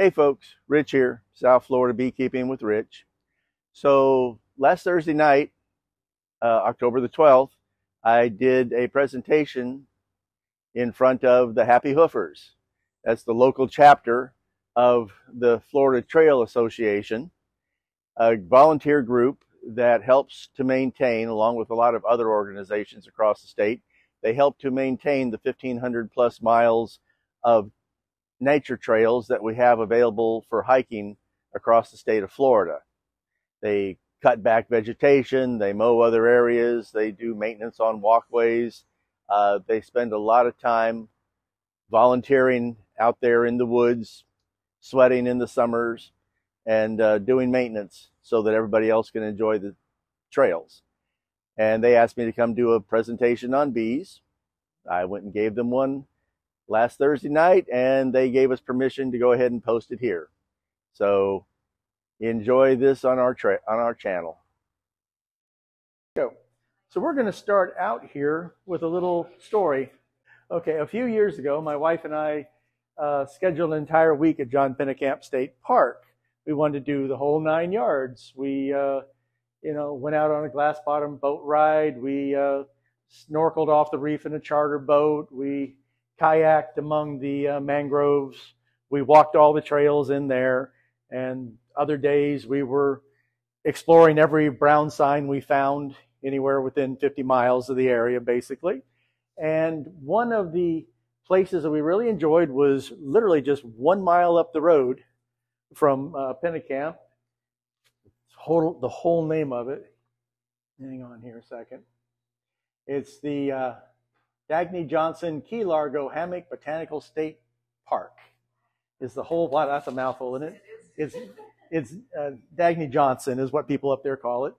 Hey folks, Rich here, South Florida Beekeeping with Rich. So last Thursday night, uh, October the 12th, I did a presentation in front of the Happy Hoofers. That's the local chapter of the Florida Trail Association, a volunteer group that helps to maintain, along with a lot of other organizations across the state, they help to maintain the 1,500 plus miles of nature trails that we have available for hiking across the state of Florida. They cut back vegetation, they mow other areas, they do maintenance on walkways. Uh, they spend a lot of time volunteering out there in the woods, sweating in the summers, and uh, doing maintenance so that everybody else can enjoy the trails. And they asked me to come do a presentation on bees. I went and gave them one last Thursday night, and they gave us permission to go ahead and post it here. So enjoy this on our on our channel. Go. So we're going to start out here with a little story. Okay, a few years ago, my wife and I uh, scheduled an entire week at John Pennekamp State Park. We wanted to do the whole nine yards. We, uh, you know, went out on a glass bottom boat ride. We uh, snorkeled off the reef in a charter boat. We kayaked among the uh, mangroves. We walked all the trails in there. And other days we were exploring every brown sign we found anywhere within 50 miles of the area, basically. And one of the places that we really enjoyed was literally just one mile up the road from uh, Pennekamp. Whole, the whole name of it. Hang on here a second. It's the uh, Dagny Johnson Key Largo Hammock Botanical State Park. Is the whole, wow, that's a mouthful, isn't it? It's, it's uh, Dagny Johnson is what people up there call it.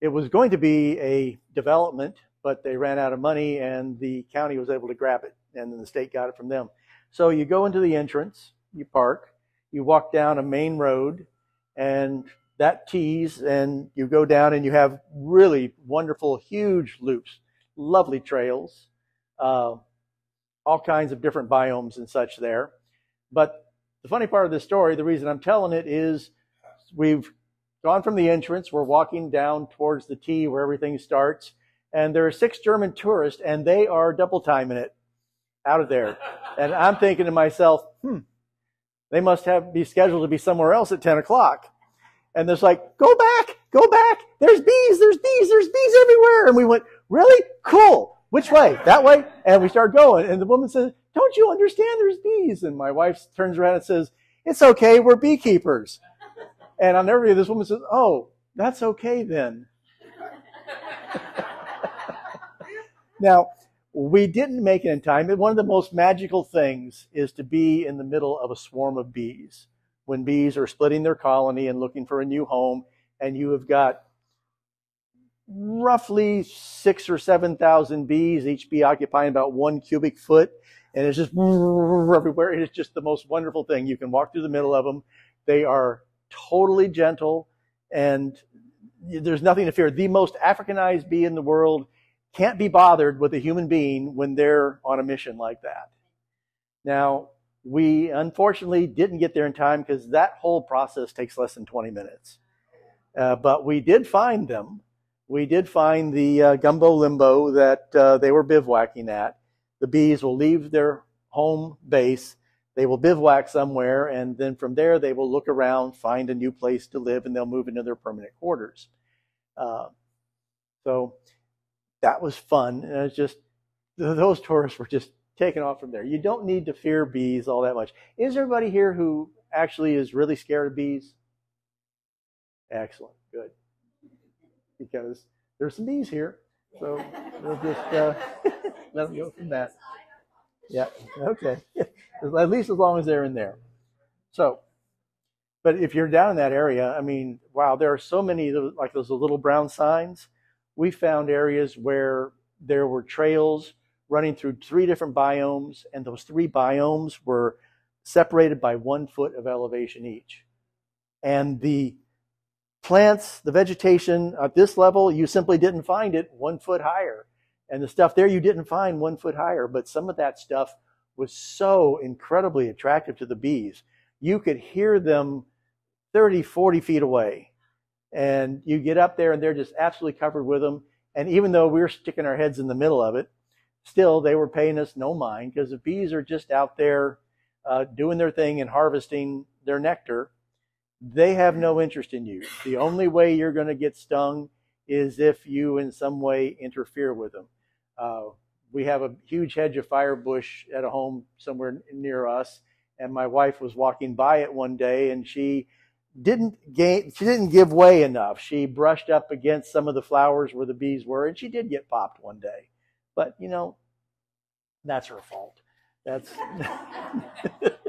It was going to be a development, but they ran out of money and the county was able to grab it and then the state got it from them. So you go into the entrance, you park, you walk down a main road and that tees and you go down and you have really wonderful, huge loops, lovely trails uh, all kinds of different biomes and such there. But the funny part of this story, the reason I'm telling it is we've gone from the entrance, we're walking down towards the T where everything starts, and there are six German tourists, and they are double timing it out of there. and I'm thinking to myself, hmm, they must have be scheduled to be somewhere else at 10 o'clock. And there's like, go back, go back. There's bees, there's bees, there's bees everywhere. And we went, really? Cool. Which way? That way? And we start going. And the woman says, Don't you understand there's bees? And my wife turns around and says, It's okay, we're beekeepers. And I'll never forget this woman says, Oh, that's okay then. now, we didn't make it in time. One of the most magical things is to be in the middle of a swarm of bees. When bees are splitting their colony and looking for a new home, and you have got roughly six or 7,000 bees, each bee occupying about one cubic foot. And it's just everywhere. It is just the most wonderful thing. You can walk through the middle of them. They are totally gentle and there's nothing to fear. The most Africanized bee in the world can't be bothered with a human being when they're on a mission like that. Now, we unfortunately didn't get there in time because that whole process takes less than 20 minutes. Uh, but we did find them we did find the uh, gumbo limbo that uh, they were bivouacking at. The bees will leave their home base, they will bivouac somewhere, and then from there they will look around, find a new place to live, and they'll move into their permanent quarters. Uh, so that was fun. And it's just those tourists were just taken off from there. You don't need to fear bees all that much. Is everybody here who actually is really scared of bees? Excellent, good because there's some bees here. So we'll just uh, let them go from that. Yeah, okay. At least as long as they're in there. So, but if you're down in that area, I mean, wow, there are so many, like those little brown signs. We found areas where there were trails running through three different biomes, and those three biomes were separated by one foot of elevation each. And the plants, the vegetation at this level, you simply didn't find it one foot higher. And the stuff there you didn't find one foot higher. But some of that stuff was so incredibly attractive to the bees. you could hear them 30, 40 feet away. And you get up there and they're just absolutely covered with them. And even though we were sticking our heads in the middle of it, still they were paying us no mind because the bees are just out there uh, doing their thing and harvesting their nectar. They have no interest in you. The only way you're going to get stung is if you in some way interfere with them. Uh, we have a huge hedge of firebush at a home somewhere near us, and my wife was walking by it one day, and she didn't gain, she didn't give way enough. She brushed up against some of the flowers where the bees were, and she did get popped one day. But you know, that's her fault. That's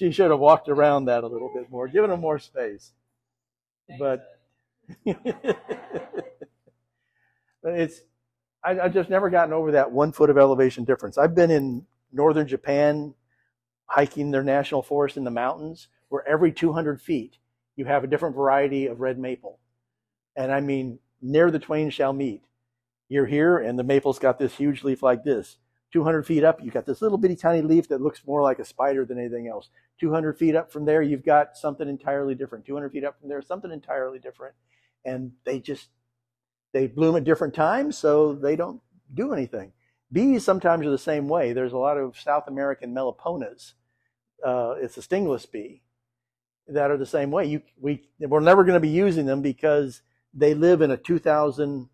she should have walked around that a little bit more, given them more space. But it's I, have just never gotten over that one foot of elevation difference. I've been in northern Japan hiking their national forest in the mountains where every 200 feet you have a different variety of red maple. And I mean, near the twain shall meet. You're here and the maple's got this huge leaf like this. 200 feet up, you've got this little bitty tiny leaf that looks more like a spider than anything else. 200 feet up from there, you've got something entirely different. 200 feet up from there, something entirely different. And they just they bloom at different times, so they don't do anything. Bees sometimes are the same way. There's a lot of South American meliponas. Uh, it's a stingless bee that are the same way. You, we, we're never going to be using them because they live in a 2,000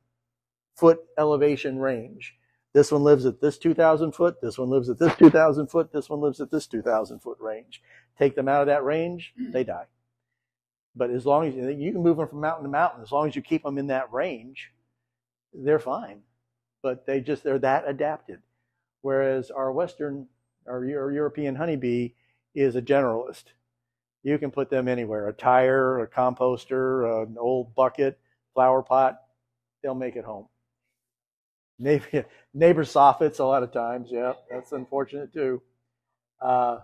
foot elevation range. This one lives at this 2,000 foot. This one lives at this 2,000 foot. This one lives at this 2,000 foot range. Take them out of that range, mm. they die. But as long as you can move them from mountain to mountain, as long as you keep them in that range, they're fine. But they just they're that adapted. Whereas our Western our, our European honeybee is a generalist. You can put them anywhere: a tire, a composter, an old bucket, flower pot. They'll make it home. Neighbor, neighbor soffits a lot of times. Yeah, that's unfortunate too. Uh,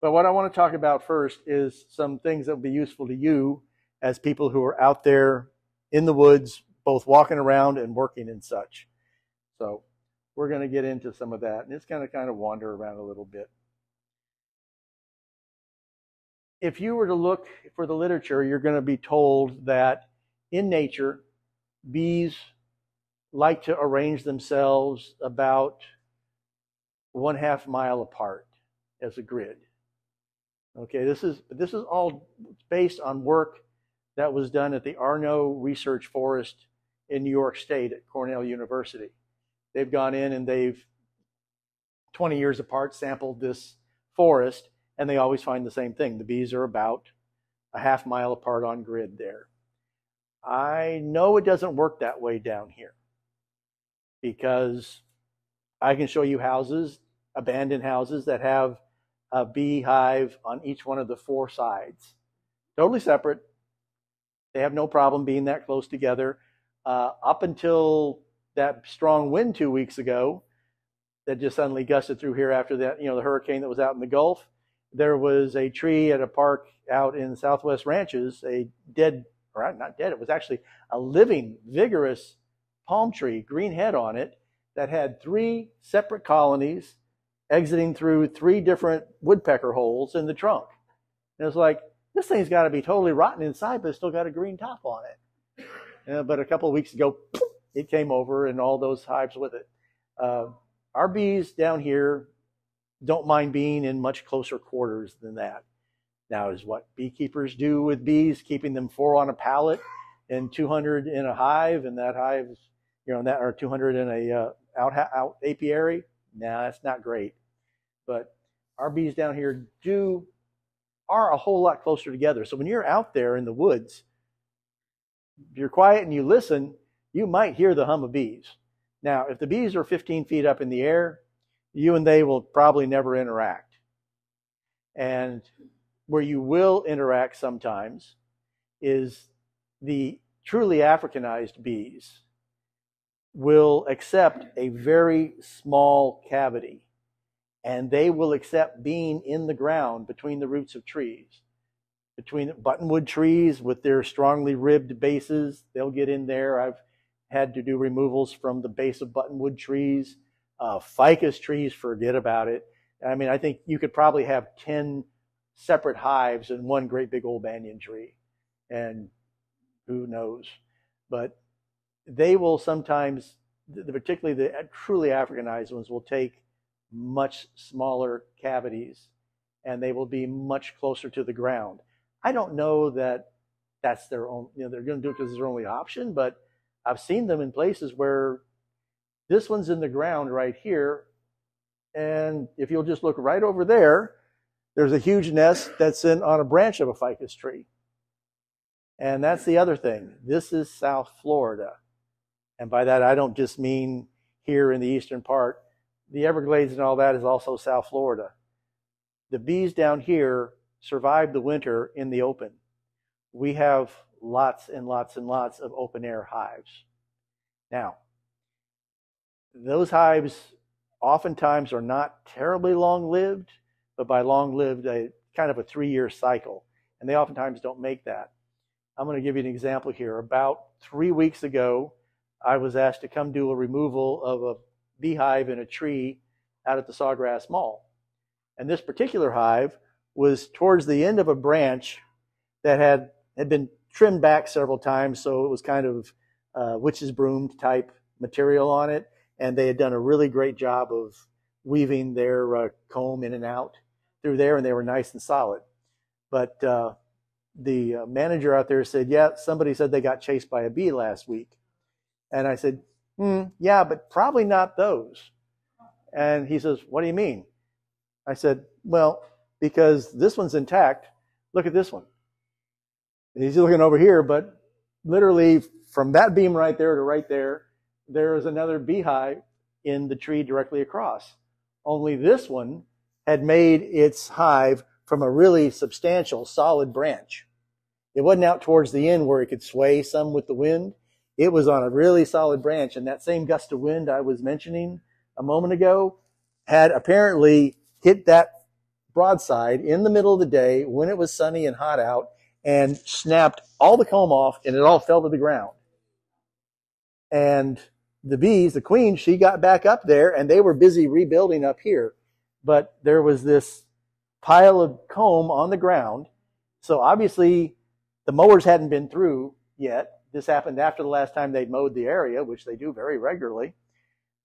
but what I want to talk about first is some things that will be useful to you as people who are out there in the woods, both walking around and working and such. So we're going to get into some of that, and it's going to kind of wander around a little bit. If you were to look for the literature, you're going to be told that in nature, bees like to arrange themselves about one half mile apart as a grid. Okay, this is this is all based on work that was done at the Arnot Research Forest in New York State at Cornell University. They've gone in and they've 20 years apart sampled this forest and they always find the same thing. The bees are about a half mile apart on grid there. I know it doesn't work that way down here because I can show you houses, abandoned houses that have a beehive on each one of the four sides. Totally separate. They have no problem being that close together. Uh, up until that strong wind two weeks ago that just suddenly gusted through here after that, you know, the hurricane that was out in the Gulf, there was a tree at a park out in Southwest Ranches, a dead, or not dead, it was actually a living, vigorous palm tree, green head on it, that had three separate colonies exiting through three different woodpecker holes in the trunk. And it's like, this thing's got to be totally rotten inside, but it's still got a green top on it. Uh, but a couple of weeks ago, it came over and all those hives with it. Uh, our bees down here don't mind being in much closer quarters than that. Now, is what beekeepers do with bees, keeping them four on a pallet and 200 in a hive, and that hive, you know, that or 200 in a uh, out, out apiary nah, that's not great. But our bees down here do are a whole lot closer together. So when you're out there in the woods, if you're quiet and you listen, you might hear the hum of bees. Now, if the bees are 15 feet up in the air, you and they will probably never interact. And where you will interact sometimes is the truly Africanized bees will accept a very small cavity and they will accept being in the ground between the roots of trees. Between buttonwood trees with their strongly ribbed bases, they'll get in there. I've had to do removals from the base of buttonwood trees. Uh, ficus trees, forget about it. I mean, I think you could probably have 10 separate hives in one great big old banyan tree. And who knows? But they will sometimes, particularly the uh, truly Africanized ones, will take much smaller cavities and they will be much closer to the ground. I don't know that that's their own, you know, they're going to do it because it's their only option, but I've seen them in places where this one's in the ground right here. And if you'll just look right over there, there's a huge nest that's in on a branch of a ficus tree. And that's the other thing. This is South Florida. And by that, I don't just mean here in the eastern part. The Everglades and all that is also South Florida. The bees down here survive the winter in the open. We have lots and lots and lots of open air hives. Now, those hives oftentimes are not terribly long lived, but by long lived, a kind of a three year cycle. And they oftentimes don't make that. I'm going to give you an example here. About three weeks ago, I was asked to come do a removal of a beehive in a tree out at the Sawgrass Mall. And this particular hive was towards the end of a branch that had, had been trimmed back several times, so it was kind of uh, witch's broom type material on it. And they had done a really great job of weaving their uh, comb in and out through there, and they were nice and solid. But uh, the uh, manager out there said, Yeah, somebody said they got chased by a bee last week. And I said, Hmm, yeah, but probably not those. And he says, What do you mean? I said, Well, because this one's intact. Look at this one. He's looking over here, but literally from that beam right there to right there, there is another beehive in the tree directly across. Only this one had made its hive from a really substantial, solid branch. It wasn't out towards the end where it could sway some with the wind. It was on a really solid branch, and that same gust of wind I was mentioning a moment ago had apparently hit that broadside in the middle of the day when it was sunny and hot out and snapped all the comb off and it all fell to the ground. And the bees, the queen, she got back up there and they were busy rebuilding up here. But there was this pile of comb on the ground. So obviously the mowers hadn't been through yet. This happened after the last time they'd mowed the area, which they do very regularly.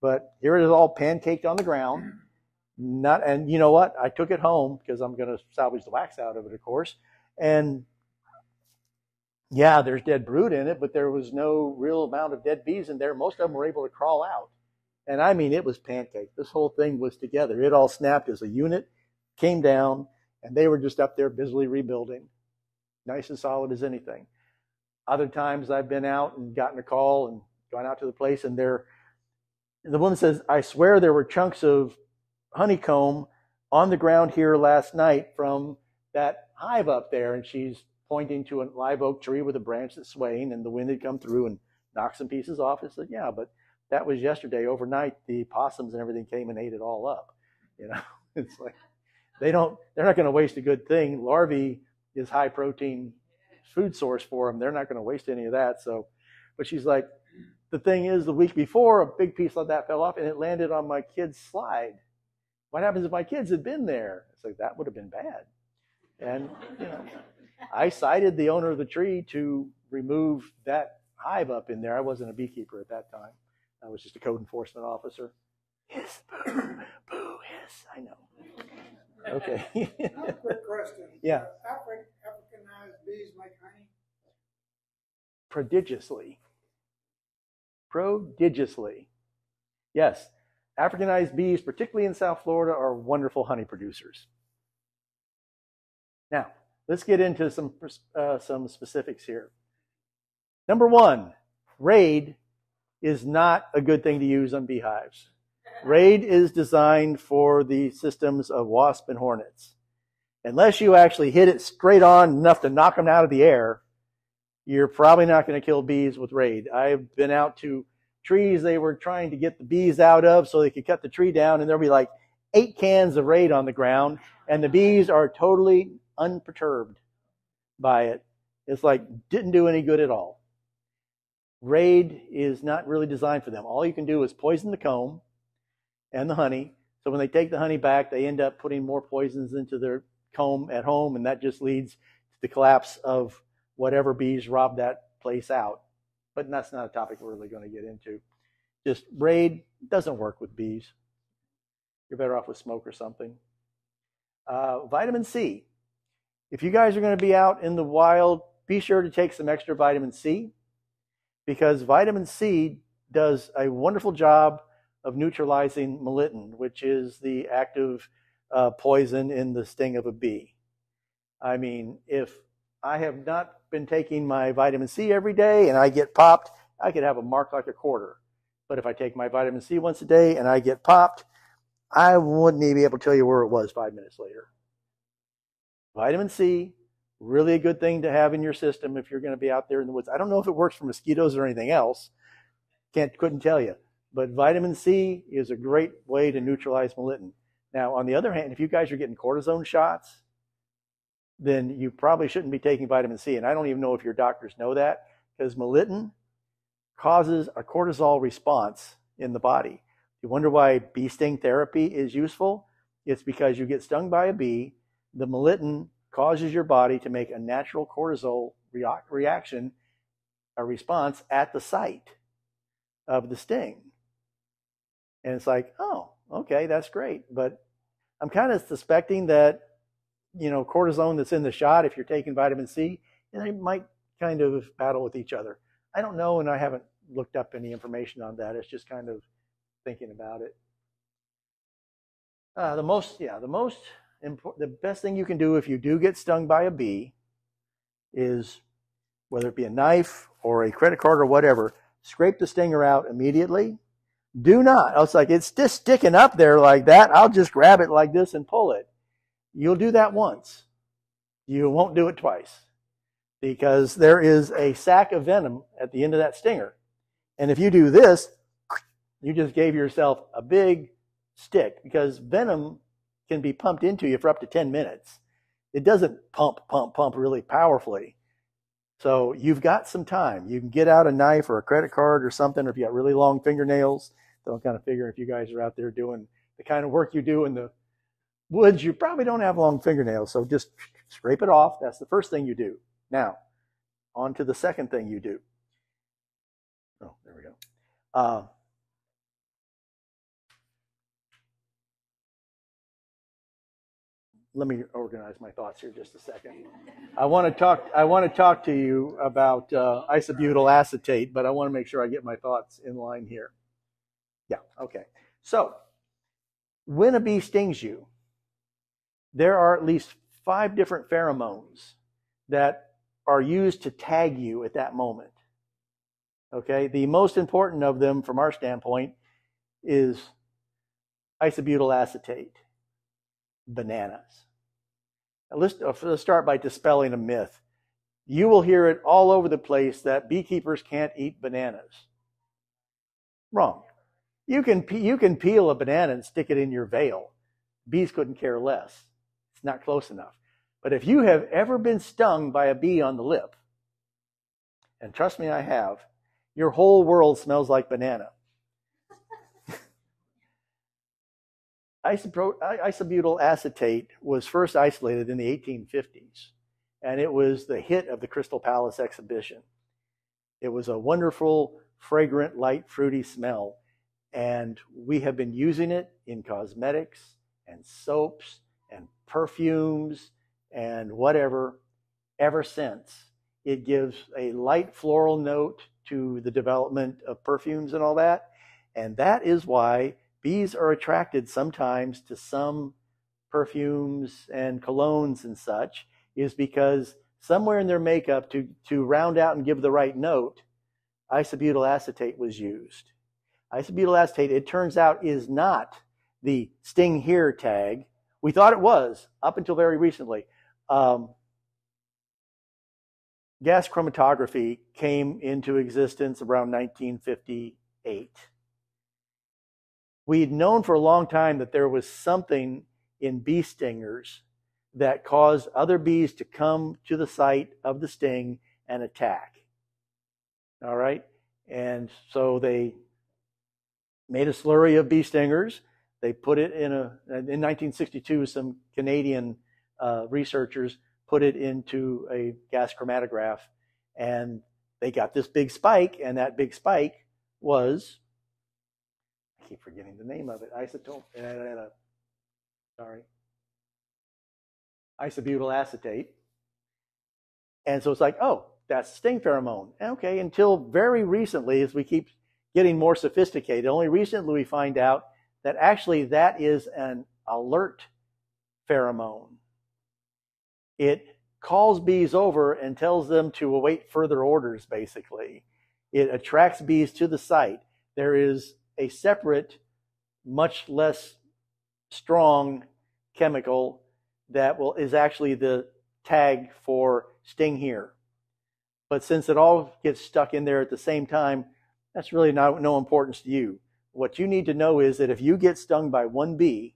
But here it is all pancaked on the ground. Not, and you know what? I took it home because I'm going to salvage the wax out of it, of course. And yeah, there's dead brood in it, but there was no real amount of dead bees in there. Most of them were able to crawl out. And I mean, it was pancake. This whole thing was together. It all snapped as a unit, came down, and they were just up there busily rebuilding. Nice and solid as anything. Other times I've been out and gotten a call and gone out to the place, and there, the woman says, I swear there were chunks of honeycomb on the ground here last night from that hive up there. And she's pointing to a live oak tree with a branch that's swaying, and the wind had come through and knocked some pieces off. I said, "Yeah, but that was yesterday. Overnight, the possums and everything came and ate it all up." You know, it's like they don't. They're not going to waste a good thing. Larvae is high protein food source for them. They're not going to waste any of that. So, but she's like, the thing is, the week before, a big piece of that fell off and it landed on my kid's slide. What happens if my kids had been there? It's like that would have been bad. And you know, I cited the owner of the tree to remove that hive up in there. I wasn't a beekeeper at that time. I was just a code enforcement officer. Hiss, boo, boo, hiss. I know. Okay. quick question. Yeah. Africanized bees make honey? Prodigiously. Prodigiously. Yes. Africanized bees, particularly in South Florida, are wonderful honey producers. Now, let's get into some, uh, some specifics here. Number one, RAID is not a good thing to use on beehives. RAID is designed for the systems of wasp and hornets. Unless you actually hit it straight on enough to knock them out of the air, you're probably not going to kill bees with RAID. I've been out to trees they were trying to get the bees out of so they could cut the tree down, and there'll be like eight cans of RAID on the ground, and the bees are totally unperturbed by it. It's like didn't do any good at all. RAID is not really designed for them. All you can do is poison the comb and the honey So when they take the honey back, they end up putting more poisons into their comb at home, and that just leads to the collapse of whatever bees robbed that place out. But that's not a topic we're really going to get into. Just raid doesn't work with bees. You're better off with smoke or something. Uh, vitamin C. If you guys are going to be out in the wild, be sure to take some extra vitamin C because vitamin C does a wonderful job of neutralizing melittin, which is the active uh, poison in the sting of a bee. I mean, if I have not been taking my vitamin C every day and I get popped, I could have a mark like a quarter. But if I take my vitamin C once a day and I get popped, I wouldn't even be able to tell you where it was five minutes later. Vitamin C, really a good thing to have in your system if you're going to be out there in the woods. I don't know if it works for mosquitoes or anything else. Can't couldn't tell you. But vitamin C is a great way to neutralize melittin. Now, on the other hand, if you guys are getting cortisone shots, then you probably shouldn't be taking vitamin C. And I don't even know if your doctors know that because melittin causes a cortisol response in the body. You wonder why bee sting therapy is useful? It's because you get stung by a bee, the melittin causes your body to make a natural cortisol reaction, a response at the site of the sting. And it's like, oh, okay, that's great. But I'm kind of suspecting that, you know, cortisone that's in the shot, if you're taking vitamin C, they might kind of battle with each other. I don't know, and I haven't looked up any information on that. It's just kind of thinking about it. Uh, the most, yeah, the most important, the best thing you can do if you do get stung by a bee is whether it be a knife or a credit card or whatever, scrape the stinger out immediately. Do not. It's like it's just sticking up there like that. I'll just grab it like this and pull it. You'll do that once. You won't do it twice because there is a sac of venom at the end of that stinger. And if you do this, you just gave yourself a big stick because venom can be pumped into you for up to 10 minutes. It doesn't pump, pump, pump really powerfully. So you've got some time. You can get out a knife or a credit card or something, or if you got really long fingernails. So I'm kind of figuring if you guys are out there doing the kind of work you do in the woods, you probably don't have long fingernails. So just scrape it off. That's the first thing you do. Now, on to the second thing you do. Oh, there we go. Uh, let me organize my thoughts here just a second. I want to talk. I want to talk to you about uh, isobutyl acetate, but I want to make sure I get my thoughts in line here. Yeah. Okay. So, when a bee stings you, there are at least five different pheromones that are used to tag you at that moment. Okay. The most important of them, from our standpoint, is isobutyl acetate bananas. Let's, uh, let's start by dispelling a myth. You will hear it all over the place that beekeepers can't eat bananas. Wrong. You can, you can peel a banana and stick it in your veil. Bees couldn't care less. It's not close enough. But if you have ever been stung by a bee on the lip, and trust me, I have, your whole world smells like banana. isobutyl acetate was first isolated in the 1850s, and it was the hit of the Crystal Palace exhibition. It was a wonderful, fragrant, light, fruity smell, and we have been using it in cosmetics and soaps and perfumes and whatever ever since. It gives a light floral note to the development of perfumes and all that, and that is why bees are attracted sometimes to some perfumes and colognes and such is because somewhere in their makeup to, to round out and give the right note, isobutyl acetate was used. Isobutyl acetate, it turns out, is not the sting here tag. We thought it was up until very recently. Um, gas chromatography came into existence around 1958 we'd known for a long time that there was something in bee stingers that caused other bees to come to the site of the sting and attack. All right? And so they made a slurry of bee stingers. They put it in a in 1962. Some Canadian uh, researchers put it into a gas chromatograph, and they got this big spike, and that big spike was I keep forgetting the name of it. Isotope. Sorry. Isobutyl acetate. And so it's like, oh, that's sting pheromone. Okay, until very recently, as we keep getting more sophisticated, only recently we find out that actually that is an alert pheromone. It calls bees over and tells them to await further orders, basically. It attracts bees to the site. There is a separate, much less strong chemical that will is actually the tag for sting here. But since it all gets stuck in there at the same time, that's really not no importance to you. What you need to know is that if you get stung by one bee,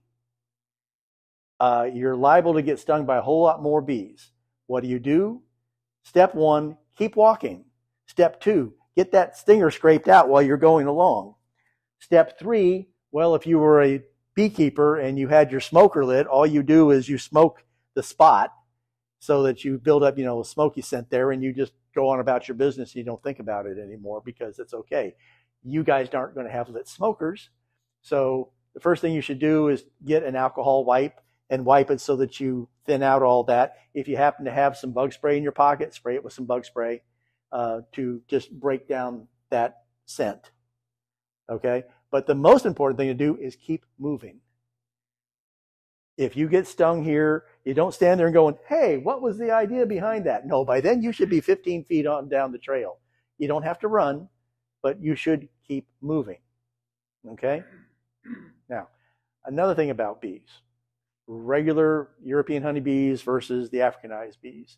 uh, you're liable to get stung by a whole lot more bees. What do you do? Step one, keep walking. Step two, get that stinger scraped out while you're going along. Step three, well, if you were a beekeeper and you had your smoker lit, all you do is you smoke the spot so that you build up, you know, a smoky scent there and you just go on about your business. You don't think about it anymore because it's okay. You guys aren't going to have lit smokers. So the first thing you should do is get an alcohol wipe and wipe it so that you thin out all that. If you happen to have some bug spray in your pocket, spray it with some bug spray uh, to just break down that scent. Okay? But the most important thing to do is keep moving. If you get stung here, you don't stand there and going, hey, what was the idea behind that? No, by then you should be 15 feet on down the trail. You don't have to run, but you should keep moving. Okay? Now, another thing about bees regular European honeybees versus the Africanized bees.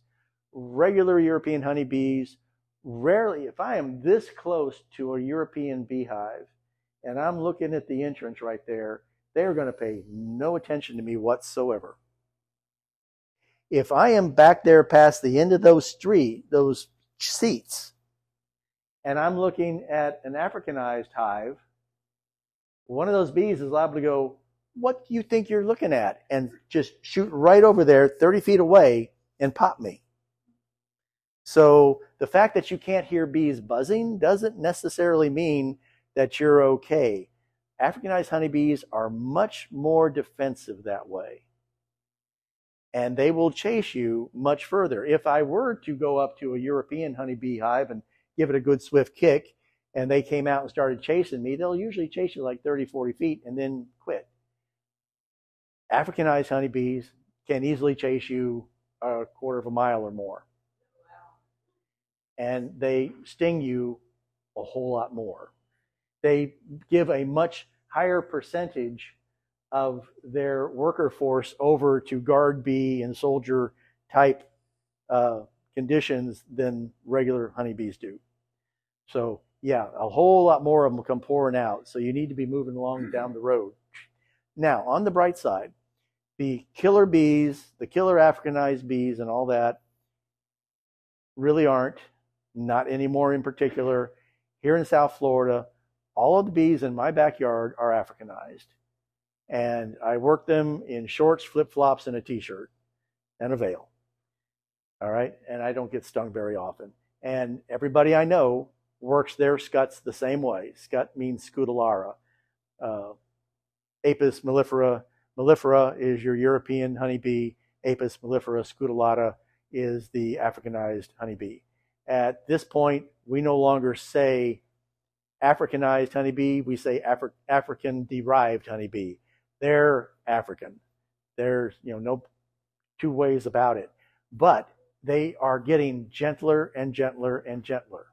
Regular European honeybees, rarely, if I am this close to a European beehive and I'm looking at the entrance right there, they're going to pay no attention to me whatsoever. If I am back there past the end of those street, those seats, and I'm looking at an Africanized hive, one of those bees is liable to go, what do you think you're looking at? And just shoot right over there, 30 feet away, and pop me. So the fact that you can't hear bees buzzing doesn't necessarily mean that you're okay. Africanized honeybees are much more defensive that way. And they will chase you much further. If I were to go up to a European honeybee hive and give it a good swift kick, and they came out and started chasing me, they'll usually chase you like 30, 40 feet and then quit. Africanized honeybees can easily chase you a quarter of a mile or more. And they sting you a whole lot more. They give a much higher percentage of their worker force over to guard bee and soldier type uh, conditions than regular honeybees do. So, yeah, a whole lot more of them come pouring out. So, you need to be moving along down the road. Now, on the bright side, the killer bees, the killer Africanized bees, and all that really aren't, not anymore in particular. Here in South Florida, all of the bees in my backyard are Africanized. And I work them in shorts, flip flops, and a t shirt and a veil. All right. And I don't get stung very often. And everybody I know works their scuts the same way. Scut means scutellata. Uh, Apis mellifera mellifera is your European honeybee. Apis mellifera scutellata is the Africanized honeybee. At this point, we no longer say Africanized honeybee, we say Afri- African derived honeybee. They're African. There's you know no two ways about it. But they are getting gentler and gentler and gentler.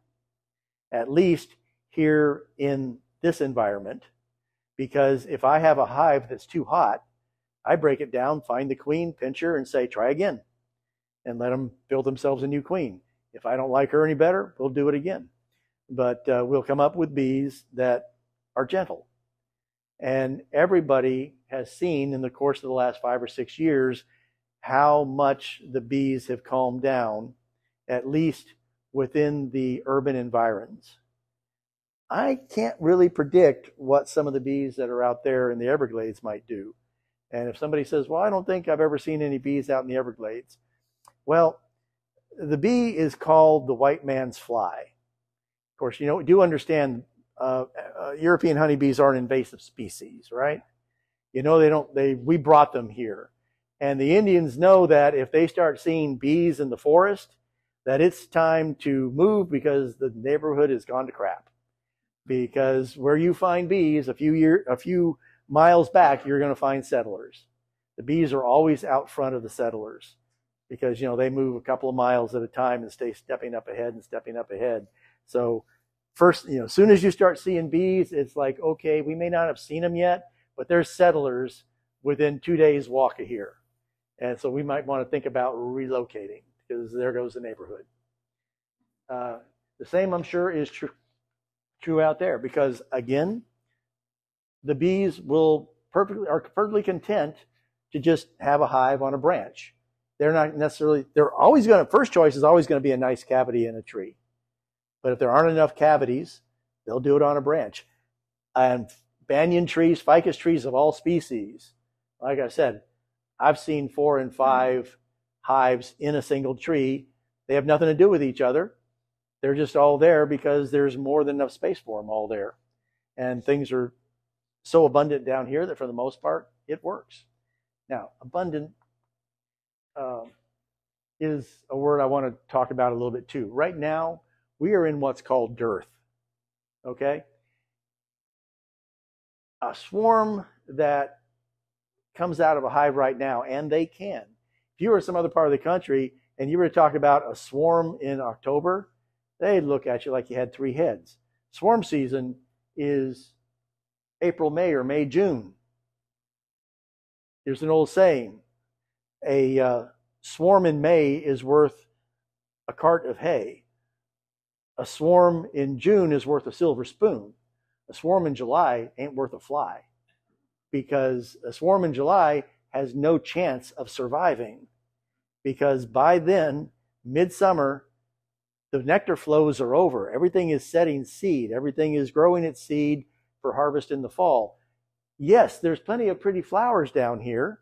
At least here in this environment, because if I have a hive that's too hot, I break it down, find the queen, pinch her, and say, try again, and let them build themselves a new queen. If I don't like her any better, we'll do it again. But uh, we'll come up with bees that are gentle. And everybody has seen in the course of the last five or six years how much the bees have calmed down, at least within the urban environs. I can't really predict what some of the bees that are out there in the Everglades might do. And if somebody says, Well, I don't think I've ever seen any bees out in the Everglades, well, the bee is called the white man's fly. Of course, you know, do understand uh, uh, European honeybees are an invasive species, right? You know, they don't, they, we brought them here. And the Indians know that if they start seeing bees in the forest, that it's time to move because the neighborhood has gone to crap. Because where you find bees, a few year, a few miles back, you're going to find settlers. The bees are always out front of the settlers because you know they move a couple of miles at a time and stay stepping up ahead and stepping up ahead. So first, you know, as soon as you start seeing bees, it's like okay, we may not have seen them yet, but there's settlers within two days walk of here, and so we might want to think about relocating because there goes the neighborhood. Uh, the same, I'm sure, is true true out there because again, the bees will perfectly are perfectly content to just have a hive on a branch. They're not necessarily they're always going to first choice is always going to be a nice cavity in a tree. But if there aren't enough cavities, they'll do it on a branch. And banyan trees, ficus trees of all species, like I said, I've seen four and five hives in a single tree. They have nothing to do with each other. They're just all there because there's more than enough space for them all there. And things are so abundant down here that for the most part, it works. Now, abundant uh, is a word I want to talk about a little bit too. Right now, we are in what's called dearth. Okay? A swarm that comes out of a hive right now, and they can. If you were some other part of the country and you were to talk about a swarm in October, they'd look at you like you had three heads. Swarm season is April, May, or May, June. There's an old saying a uh, swarm in May is worth a cart of hay. A swarm in June is worth a silver spoon. A swarm in July ain't worth a fly because a swarm in July has no chance of surviving because by then, midsummer, the nectar flows are over. Everything is setting seed. Everything is growing its seed for harvest in the fall. Yes, there's plenty of pretty flowers down here.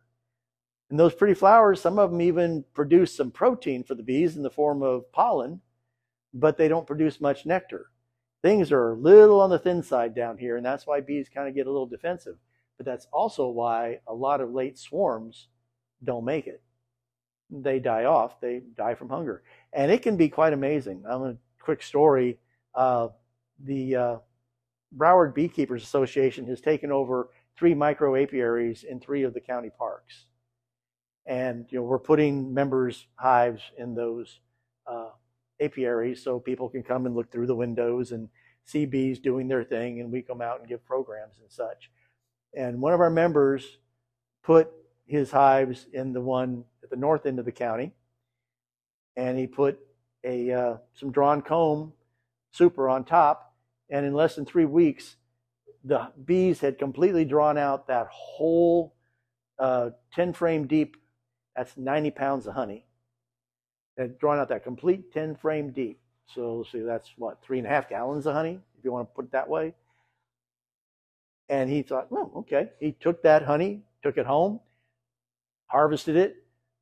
And those pretty flowers, some of them even produce some protein for the bees in the form of pollen, but they don't produce much nectar. Things are a little on the thin side down here, and that's why bees kind of get a little defensive. But that's also why a lot of late swarms don't make it. They die off, they die from hunger. And it can be quite amazing. I'm a quick story. Uh, the uh, Broward Beekeepers Association has taken over three micro apiaries in three of the county parks. And you know, we're putting members' hives in those uh, apiaries so people can come and look through the windows and see bees doing their thing, and we come out and give programs and such. And one of our members put his hives in the one at the north end of the county, and he put a uh, some drawn comb super on top, and in less than three weeks, the bees had completely drawn out that whole uh, 10 frame deep. That's 90 pounds of honey. Had drawn out that complete 10 frame deep. So see, that's what three and a half gallons of honey, if you want to put it that way. And he thought, well, okay. He took that honey, took it home, harvested it,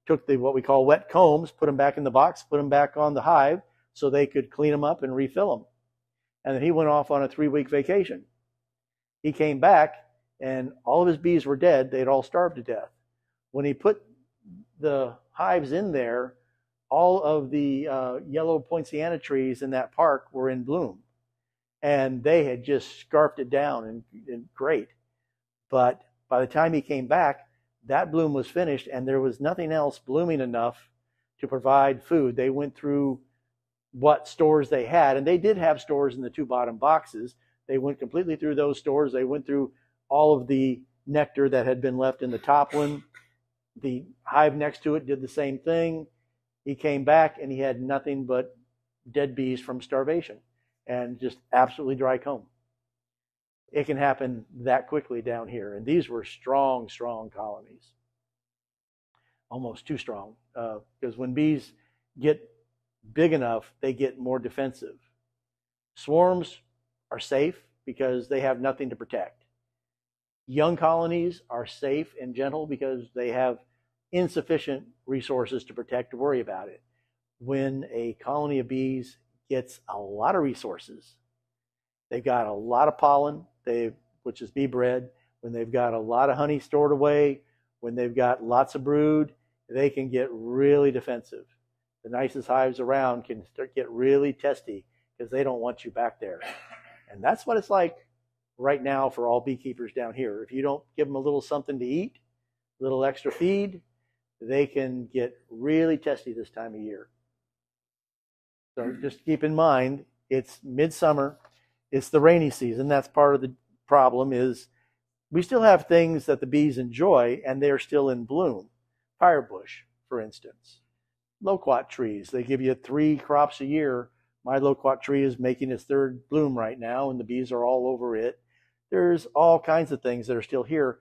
took the what we call wet combs, put them back in the box, put them back on the hive so they could clean them up and refill them. And then he went off on a three week vacation. He came back and all of his bees were dead. They'd all starved to death. When he put the hives in there, all of the uh, yellow poinciana trees in that park were in bloom. And they had just scarfed it down and, and great. But by the time he came back, that bloom was finished and there was nothing else blooming enough to provide food. They went through what stores they had, and they did have stores in the two bottom boxes. They went completely through those stores. They went through all of the nectar that had been left in the top one. The hive next to it did the same thing. He came back and he had nothing but dead bees from starvation and just absolutely dry comb. It can happen that quickly down here. And these were strong, strong colonies. Almost too strong. Because uh, when bees get big enough, they get more defensive. Swarms are safe because they have nothing to protect. Young colonies are safe and gentle because they have insufficient resources to protect to worry about it. When a colony of bees gets a lot of resources, they've got a lot of pollen, they which is bee bread, when they've got a lot of honey stored away, when they've got lots of brood, they can get really defensive. The nicest hives around can start get really testy because they don't want you back there. And that's what it's like right now for all beekeepers down here. If you don't give them a little something to eat, a little extra feed, they can get really testy this time of year. So hmm. just keep in mind, it's midsummer, it's the rainy season. That's part of the problem is we still have things that the bees enjoy and they're still in bloom. Firebush, for instance. Loquat trees, they give you three crops a year. My loquat tree is making its third bloom right now and the bees are all over it. There's all kinds of things that are still here,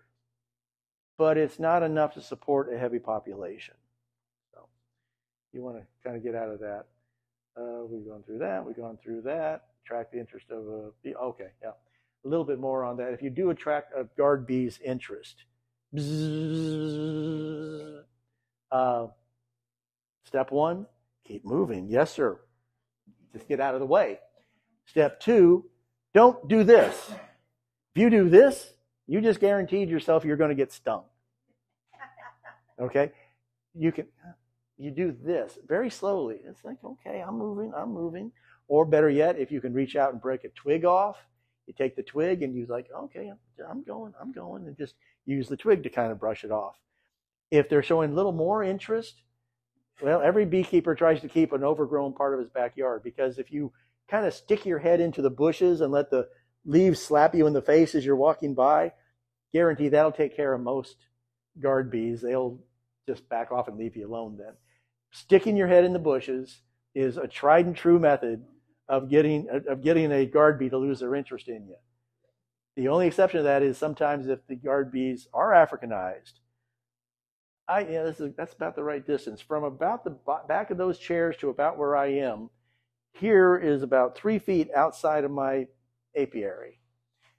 but it's not enough to support a heavy population. So you want to kind of get out of that. Uh, we've gone through that. We've gone through that. Attract the interest of a bee. Okay, yeah. A little bit more on that. If you do attract a guard bee's interest, bzzz, uh, step one, keep moving. Yes, sir. Just get out of the way. Step two, don't do this. If you do this, you just guaranteed yourself you're going to get stung. Okay? You can you do this very slowly. It's like, okay, I'm moving, I'm moving. Or better yet, if you can reach out and break a twig off, you take the twig and you're like, okay, I'm going, I'm going, and just use the twig to kind of brush it off. If they're showing little more interest, well, every beekeeper tries to keep an overgrown part of his backyard because if you kind of stick your head into the bushes and let the leaves slap you in the face as you're walking by, guarantee that'll take care of most guard bees. They'll just back off and leave you alone then. Sticking your head in the bushes is a tried and true method of getting of getting a guard bee to lose their interest in you. The only exception to that is sometimes if the guard bees are Africanized. I yeah, this is, that's about the right distance from about the back of those chairs to about where I am. Here is about three feet outside of my apiary.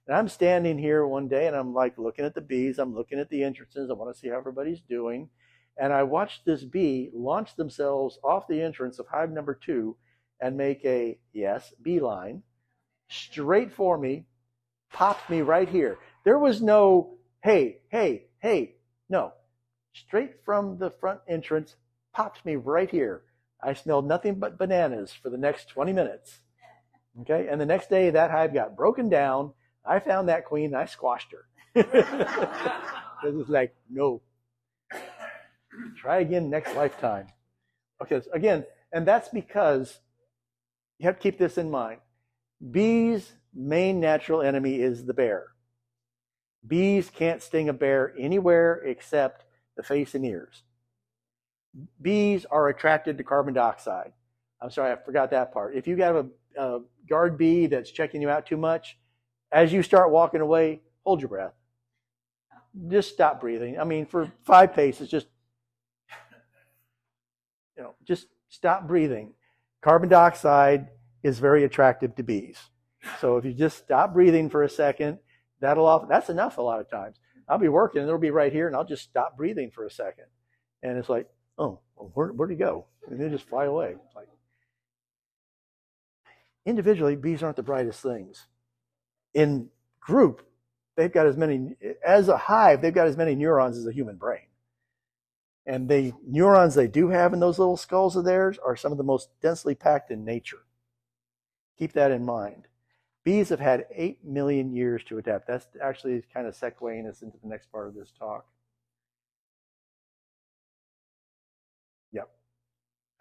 And I'm standing here one day and I'm like looking at the bees, I'm looking at the entrances, I want to see how everybody's doing. And I watched this bee launch themselves off the entrance of hive number two and make a, yes, beeline straight for me, popped me right here. There was no, hey, hey, hey, no. Straight from the front entrance, popped me right here. I smelled nothing but bananas for the next 20 minutes. Okay, and the next day that hive got broken down. I found that queen and I squashed her. it was like, no, Try again next lifetime. Okay, so again, and that's because you have to keep this in mind. Bees' main natural enemy is the bear. Bees can't sting a bear anywhere except the face and ears. Bees are attracted to carbon dioxide. I'm sorry, I forgot that part. If you have a, a guard bee that's checking you out too much, as you start walking away, hold your breath. Just stop breathing. I mean, for five paces, just you know, just stop breathing. Carbon dioxide is very attractive to bees. So if you just stop breathing for a second, that'll off, that's enough a lot of times. I'll be working and it'll be right here and I'll just stop breathing for a second. And it's like, oh, well, where, where'd he go? And they just fly away. like, individually, bees aren't the brightest things. In group, they've got as many, as a hive, they've got as many neurons as a human brain. And the neurons they do have in those little skulls of theirs are some of the most densely packed in nature. Keep that in mind. Bees have had 8 million years to adapt. That's actually kind of segueing us into the next part of this talk. Yep.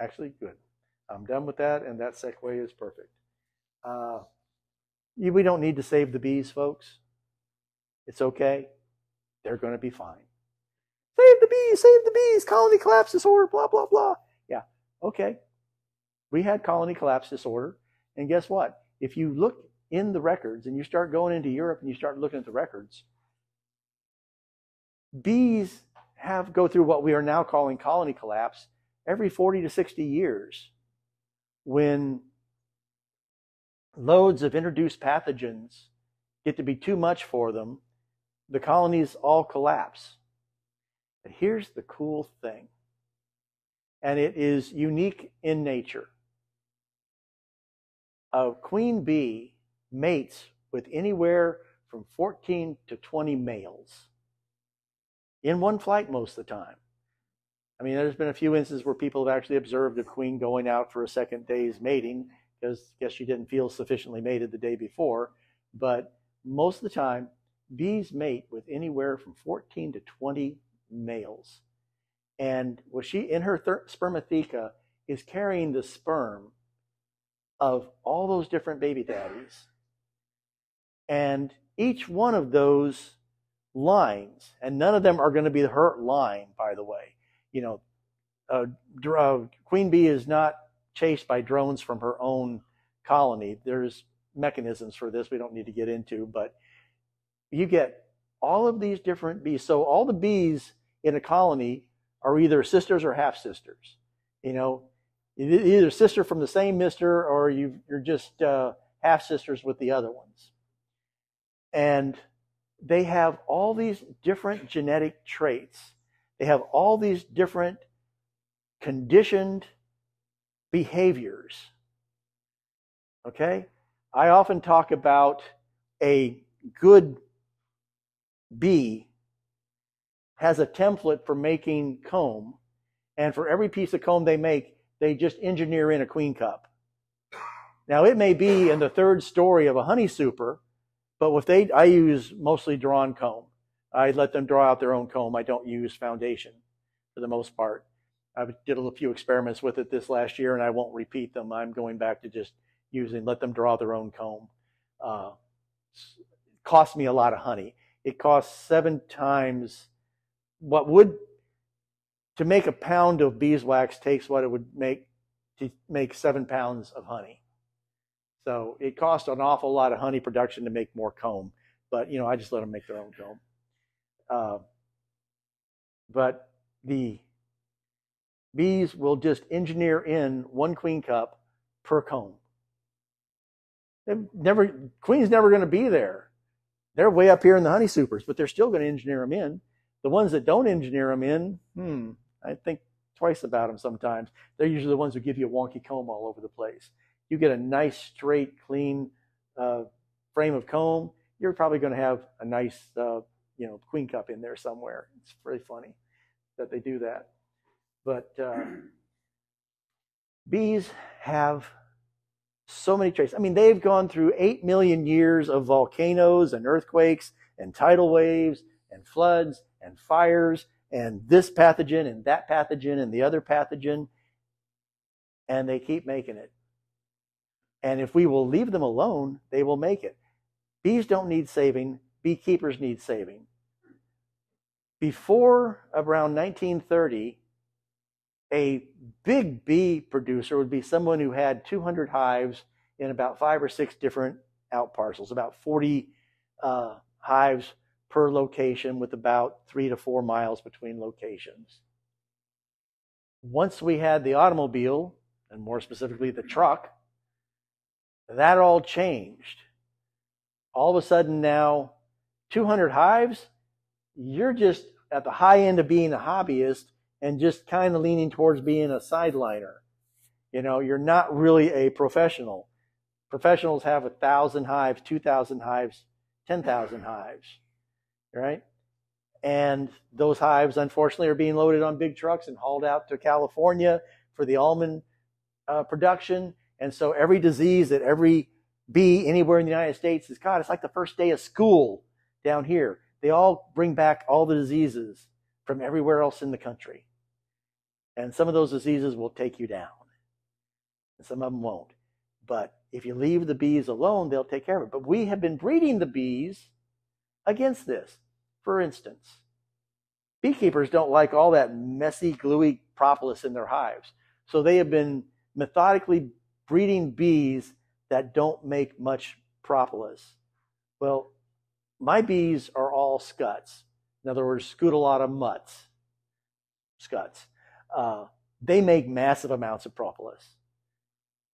Actually, good. I'm done with that, and that segue is perfect. Uh, we don't need to save the bees, folks. It's okay. They're going to be fine. Save the bees, save the bees, colony collapse disorder, blah, blah, blah. Yeah, okay. We had colony collapse disorder. And guess what? If you look in the records and you start going into Europe and you start looking at the records, bees have go through what we are now calling colony collapse every 40 to 60 years when loads of introduced pathogens get to be too much for them, the colonies all collapse. But here's the cool thing, and it is unique in nature. A queen bee mates with anywhere from 14 to 20 males in one flight most of the time. I mean, there's been a few instances where people have actually observed a queen going out for a second day's mating because I guess she didn't feel sufficiently mated the day before. But most of the time, bees mate with anywhere from 14 to 20 males. And was she, in her thir- spermatheca, is carrying the sperm of all those different baby daddies. And each one of those lines, and none of them are going to be her line, by the way. You know, queen bee is not chased by drones from her own colony. There's mechanisms for this we don't need to get into, but you get all of these different bees. So all the bees in a colony are either sisters or half sisters. You know, either sister from the same mister or you, are just uh, half sisters with the other ones. And they have all these different genetic traits. They have all these different conditioned behaviors. Okay? I often talk about a good bee has a template for making comb, and for every piece of comb they make, they just engineer in a queen cup. Now, it may be in the third story of a honey super, but with they, I use mostly drawn comb. I let them draw out their own comb. I don't use foundation for the most part. I did a few experiments with it this last year, and I won't repeat them. I'm going back to just using let them draw their own comb. Uh, cost me a lot of honey. It costs seven times what would to make a pound of beeswax takes what it would make to make seven pounds of honey. So it costs an awful lot of honey production to make more comb, but you know I just let them make their own comb. Uh, but the bees will just engineer in one queen cup per comb. Never queen's never going to be there. They're way up here in the honey supers, but they're still going to engineer them in. The ones that don't engineer them in, hmm, I think twice about them sometimes. They're usually the ones who give you a wonky comb all over the place. You get a nice, straight, clean uh, frame of comb, you're probably going to have a nice, uh, you know, queen cup in there somewhere. It's very funny that they do that. But uh, bees have so many traits. I mean, they've gone through 8 million years of volcanoes and earthquakes and tidal waves and floods and fires and this pathogen and that pathogen and the other pathogen. And they keep making it. And if we will leave them alone, they will make it. Bees don't need saving, beekeepers need saving. Before around 1930, a big bee producer would be someone who had 200 hives in about five or six different out parcels, about 40 uh, hives per location with about three to four miles between locations. Once we had the automobile, and more specifically the truck, that all changed. All of a sudden now, 200 hives, you're just at the high end of being a hobbyist and just kind of leaning towards being a sideliner. You know, you're not really a professional. Professionals have a thousand hives, two thousand hives, ten thousand hives, right? And those hives, unfortunately, are being loaded on big trucks and hauled out to California for the almond uh, production. And so every disease that every bee anywhere in the United States has got, it's like the first day of school down here. They all bring back all the diseases from everywhere else in the country. And some of those diseases will take you down, and some of them won't. But if you leave the bees alone, they'll take care of it. But we have been breeding the bees against this. For instance, beekeepers don't like all that messy, gluey propolis in their hives. So they have been methodically breeding bees that don't make much propolis. Well, my bees are all scuts. In other words, scutellata mutts. Scuts uh, they make massive amounts of propolis.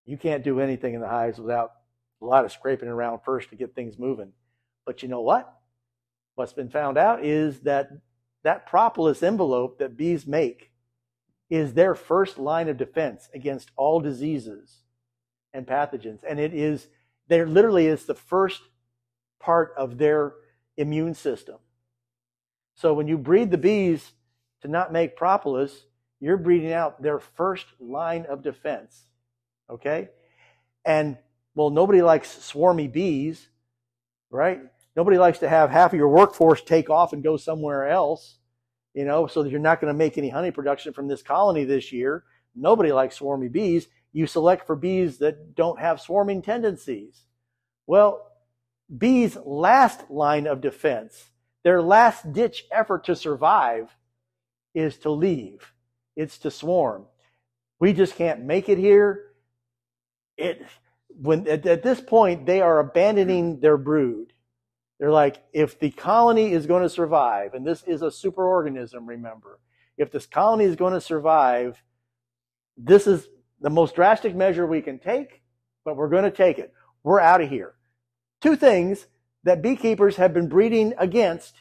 You can't do anything in the hives without a lot of scraping around first to get things moving. But you know what? What's been found out is that that propolis envelope that bees make is their first line of defense against all diseases and pathogens. And it is, there literally is the first part of their immune system. So when you breed the bees to not make propolis, you're breeding out their first line of defense. Okay? And well, nobody likes swarmy bees, right? Nobody likes to have half of your workforce take off and go somewhere else, you know, so that you're not going to make any honey production from this colony this year. Nobody likes swarmy bees. You select for bees that don't have swarming tendencies. Well, bees' last line of defense, their last ditch effort to survive is to leave. It's to swarm. We just can't make it here. It, when at, at this point they are abandoning their brood. They're like, if the colony is going to survive, and this is a superorganism, remember, if this colony is going to survive, this is the most drastic measure we can take, but we're going to take it. We're out of here. Two things that beekeepers have been breeding against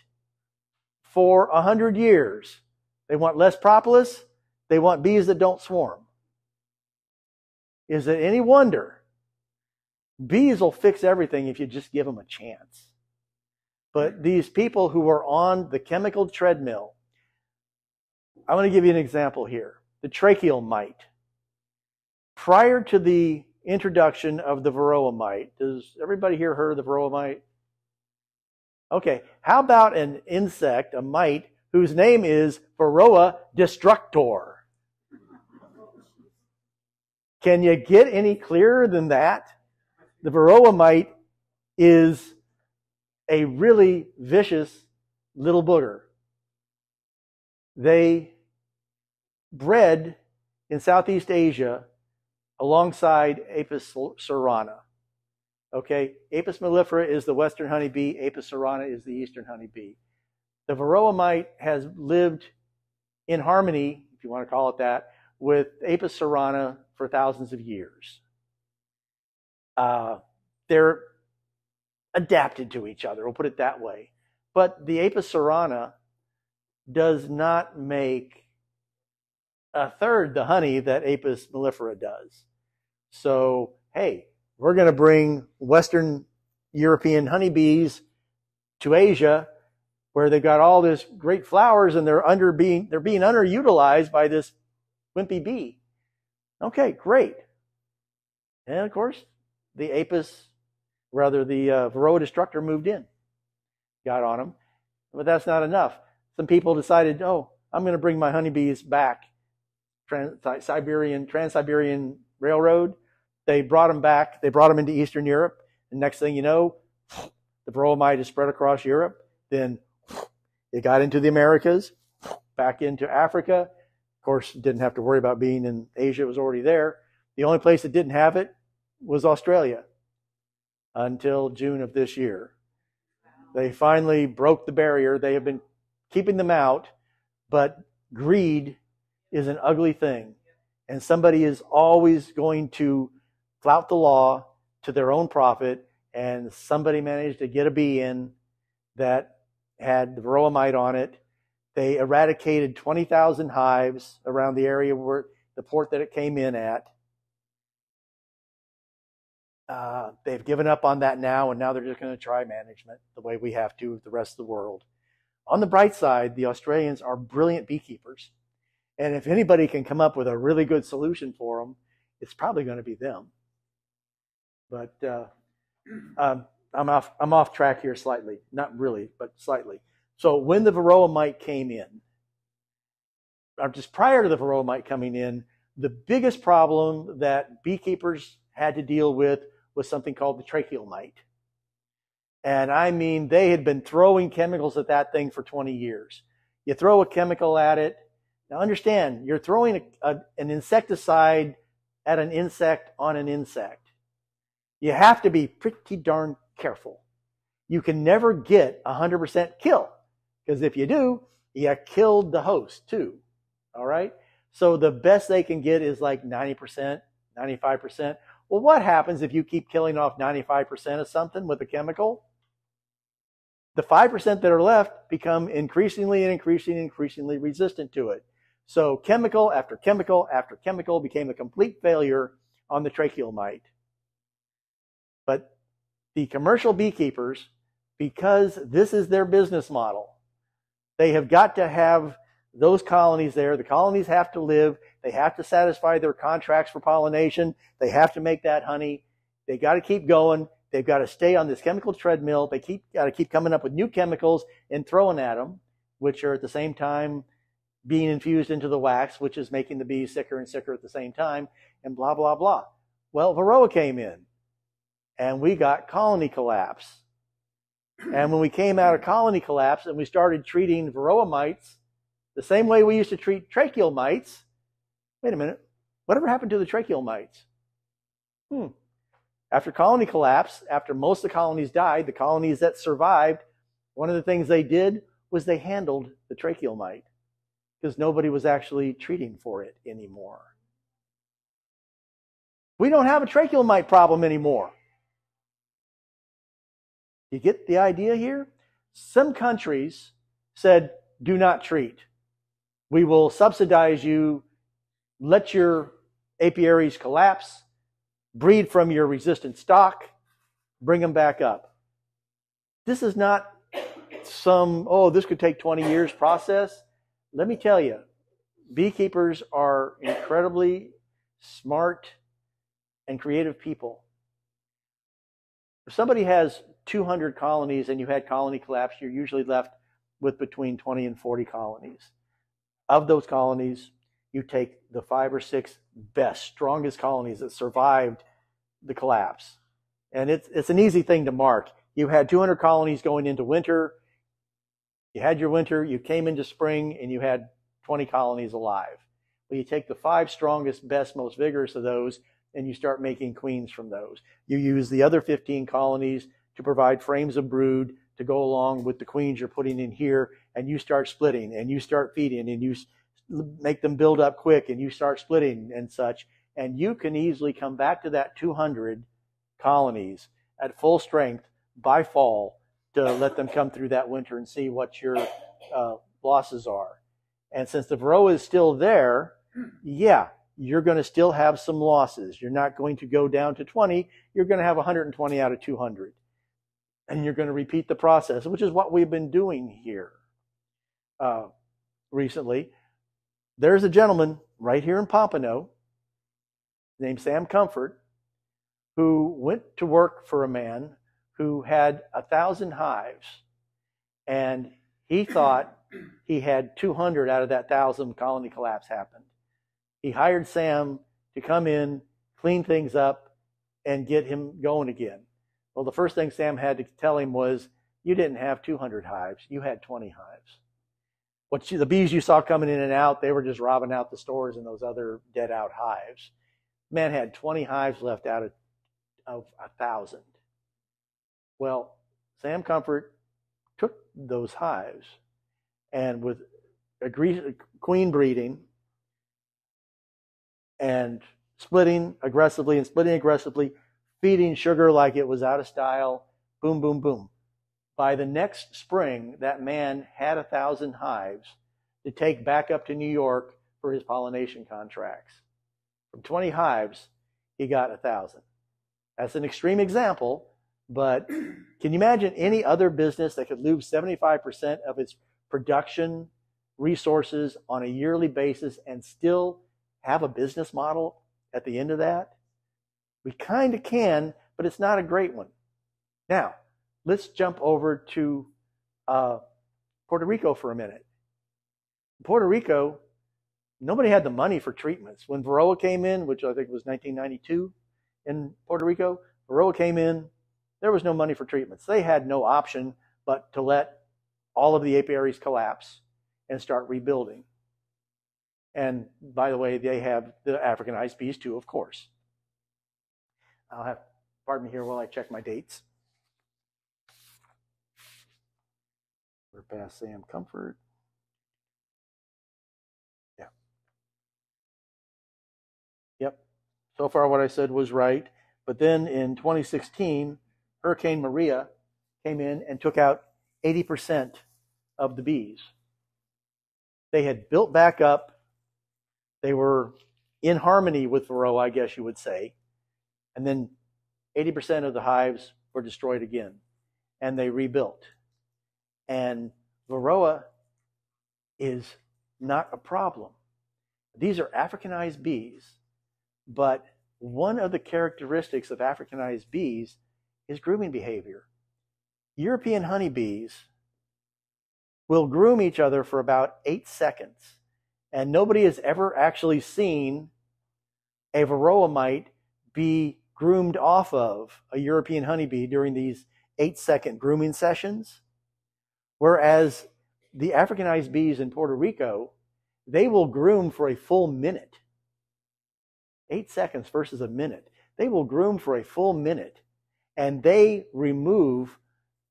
for a hundred years. They want less propolis. They want bees that don't swarm. Is it any wonder Bees will fix everything if you just give them a chance. But hmm. these people who are on the chemical treadmill, I want to give you an example here. The tracheal mite. Prior to the introduction of the varroa mite, does everybody here heard of the varroa mite? Okay, how about an insect, a mite, whose name is Varroa destructor? Can you get any clearer than that? The varroa mite is a really vicious little booger. They bred in Southeast Asia alongside Apis cerana. Okay, Apis mellifera is the western honeybee, Apis cerana is the eastern honeybee. The varroa mite has lived in harmony, if you want to call it that, with Apis cerana for thousands of years. Uh, they're adapted to each other, we'll put it that way. But the Apis cerana does not make a third the honey that Apis mellifera does. So, hey, we're going to bring Western European honeybees to Asia where they've got all this great flowers and they're under being they're being underutilized by this wimpy bee. Okay, great. And of course, the apis, rather the uh, varroa destructor moved in, got on them. But that's not enough. Some people decided, oh, I'm going to bring my honeybees back. Trans- Siberian Trans-Siberian Railroad. They brought them back. They brought them into Eastern Europe. And next thing you know, the varroa mite is spread across Europe. Then it got into the Americas, back into Africa. Of course, didn't have to worry about being in Asia. It was already there. The only place that didn't have it was Australia until June of this year. They finally broke the barrier. They have been keeping them out, but greed is an ugly thing. And somebody is always going to flout the law to their own profit. And somebody managed to get a bee in that had the varroa mite on it. They eradicated 20,000 hives around the area where the port that it came in at. Uh, they've given up on that now, and now they're just going to try management the way we have to with the rest of the world. On the bright side, the Australians are brilliant beekeepers. And if anybody can come up with a really good solution for them, it's probably going to be them. But uh, um, I'm off. I'm off track here slightly. Not really, but slightly. So when the varroa mite came in, or just prior to the varroa mite coming in, the biggest problem that beekeepers had to deal with was something called the tracheal mite. And I mean, they had been throwing chemicals at that thing for 20 years. You throw a chemical at it. Now understand, you're throwing a, a, an insecticide at an insect on an insect. You have to be pretty darn careful. You can never get 100% kill because if you do, you killed the host too. All right. So the best they can get is like 90%, 95%. Well, what happens if you keep killing off 95% of something with a chemical? The 5% that are left become increasingly and increasingly increasingly resistant to it. So chemical after chemical after chemical became a complete failure on the tracheal mite. But the commercial beekeepers, because this is their business model, they have got to have those colonies there. The colonies have to live. They have to satisfy their contracts for pollination. They have to make that honey. They got to keep going. They've got to stay on this chemical treadmill. They keep got to keep coming up with new chemicals and throwing at them, which are at the same time being infused into the wax, which is making the bees sicker and sicker at the same time, and blah blah blah. Well, Varroa came in, and we got colony collapse. And when we came out of colony collapse and we started treating Varroa mites the same way we used to treat tracheal mites, wait a minute, whatever happened to the tracheal mites? Hmm. After colony collapse, after most of the colonies died, the colonies that survived, one of the things they did was they handled the tracheal mite because nobody was actually treating for it anymore. We don't have a tracheal mite problem anymore. You get the idea here? Some countries said, do not treat. We will subsidize you, let your apiaries collapse, breed from your resistant stock, bring them back up. This is not some, oh, this could take 20 years process. Let me tell you, beekeepers are incredibly smart and creative people. If somebody has 200 colonies and you had colony collapse, you're usually left with between 20 and 40 colonies. Of those colonies, you take the five or six best, strongest colonies that survived the collapse. And it's, it's an easy thing to mark. You had 200 colonies going into winter. You had your winter, you came into spring, and you had 20 colonies alive. Well, you take the five strongest, best, most vigorous of those, and you start making queens from those. You use the other 15 colonies to provide frames of brood to go along with the queens you're putting in here, and you start splitting, and you start feeding, and you make them build up quick, and you start splitting and such. And you can easily come back to that 200 colonies at full strength by fall to let them come through that winter and see what your uh, losses are. And since the Varroa is still there, yeah, you're going to still have some losses. You're not going to go down to 20. You're going to have 120 out of 200. And you're going to repeat the process, which is what we've been doing here uh, recently. There's a gentleman right here in Pompano named Sam Comfort who went to work for a man who had a thousand hives. And he thought he had 200 out of that thousand colony collapse happened he hired Sam to come in, clean things up, and get him going again. Well, the first thing Sam had to tell him was, You didn't have 200 hives, you had 20 hives. What you, the bees you saw coming in and out, they were just robbing out the stores and those other dead out hives. Man had 20 hives left out of, of a thousand. Well, Sam Comfort took those hives and with queen breeding and splitting aggressively and splitting aggressively, feeding sugar like it was out of style. Boom, boom, boom. By the next spring, that man had a thousand hives to take back up to New York for his pollination contracts. From 20 hives, he got a thousand. That's an extreme example, but can you imagine any other business that could lose 75% of its production resources on a yearly basis and still have a business model at the end of that? We kind of can, but it's not a great one. Now, let's jump over to uh, Puerto Rico for a minute. Puerto Rico, nobody had the money for treatments. When Varroa came in, which I think was 1992 in Puerto Rico, Varroa came in, there was no money for treatments. They had no option but to let all of the apiaries collapse and start rebuilding. And by the way, they have the Africanized bees too, of course. I'll have, pardon me here while I check my dates. We're past Sam Comfort. Yeah. Yep. So far, what I said was right. But then in 2016, Hurricane Maria came in and took out 80% of the bees. They had built back up. They were in harmony with Varroa, I guess you would say. And then 80% of the hives were destroyed again. And they rebuilt. And Varroa is not a problem. These are Africanized bees, but one of the characteristics of Africanized bees is grooming behavior. European honeybees will groom each other for about eight seconds, and nobody has ever actually seen a varroa mite be groomed off of a European honeybee during these eight second grooming sessions. Whereas the Africanized bees in Puerto Rico, they will groom for a full minute. Eight seconds versus a minute. They will groom for a full minute and they remove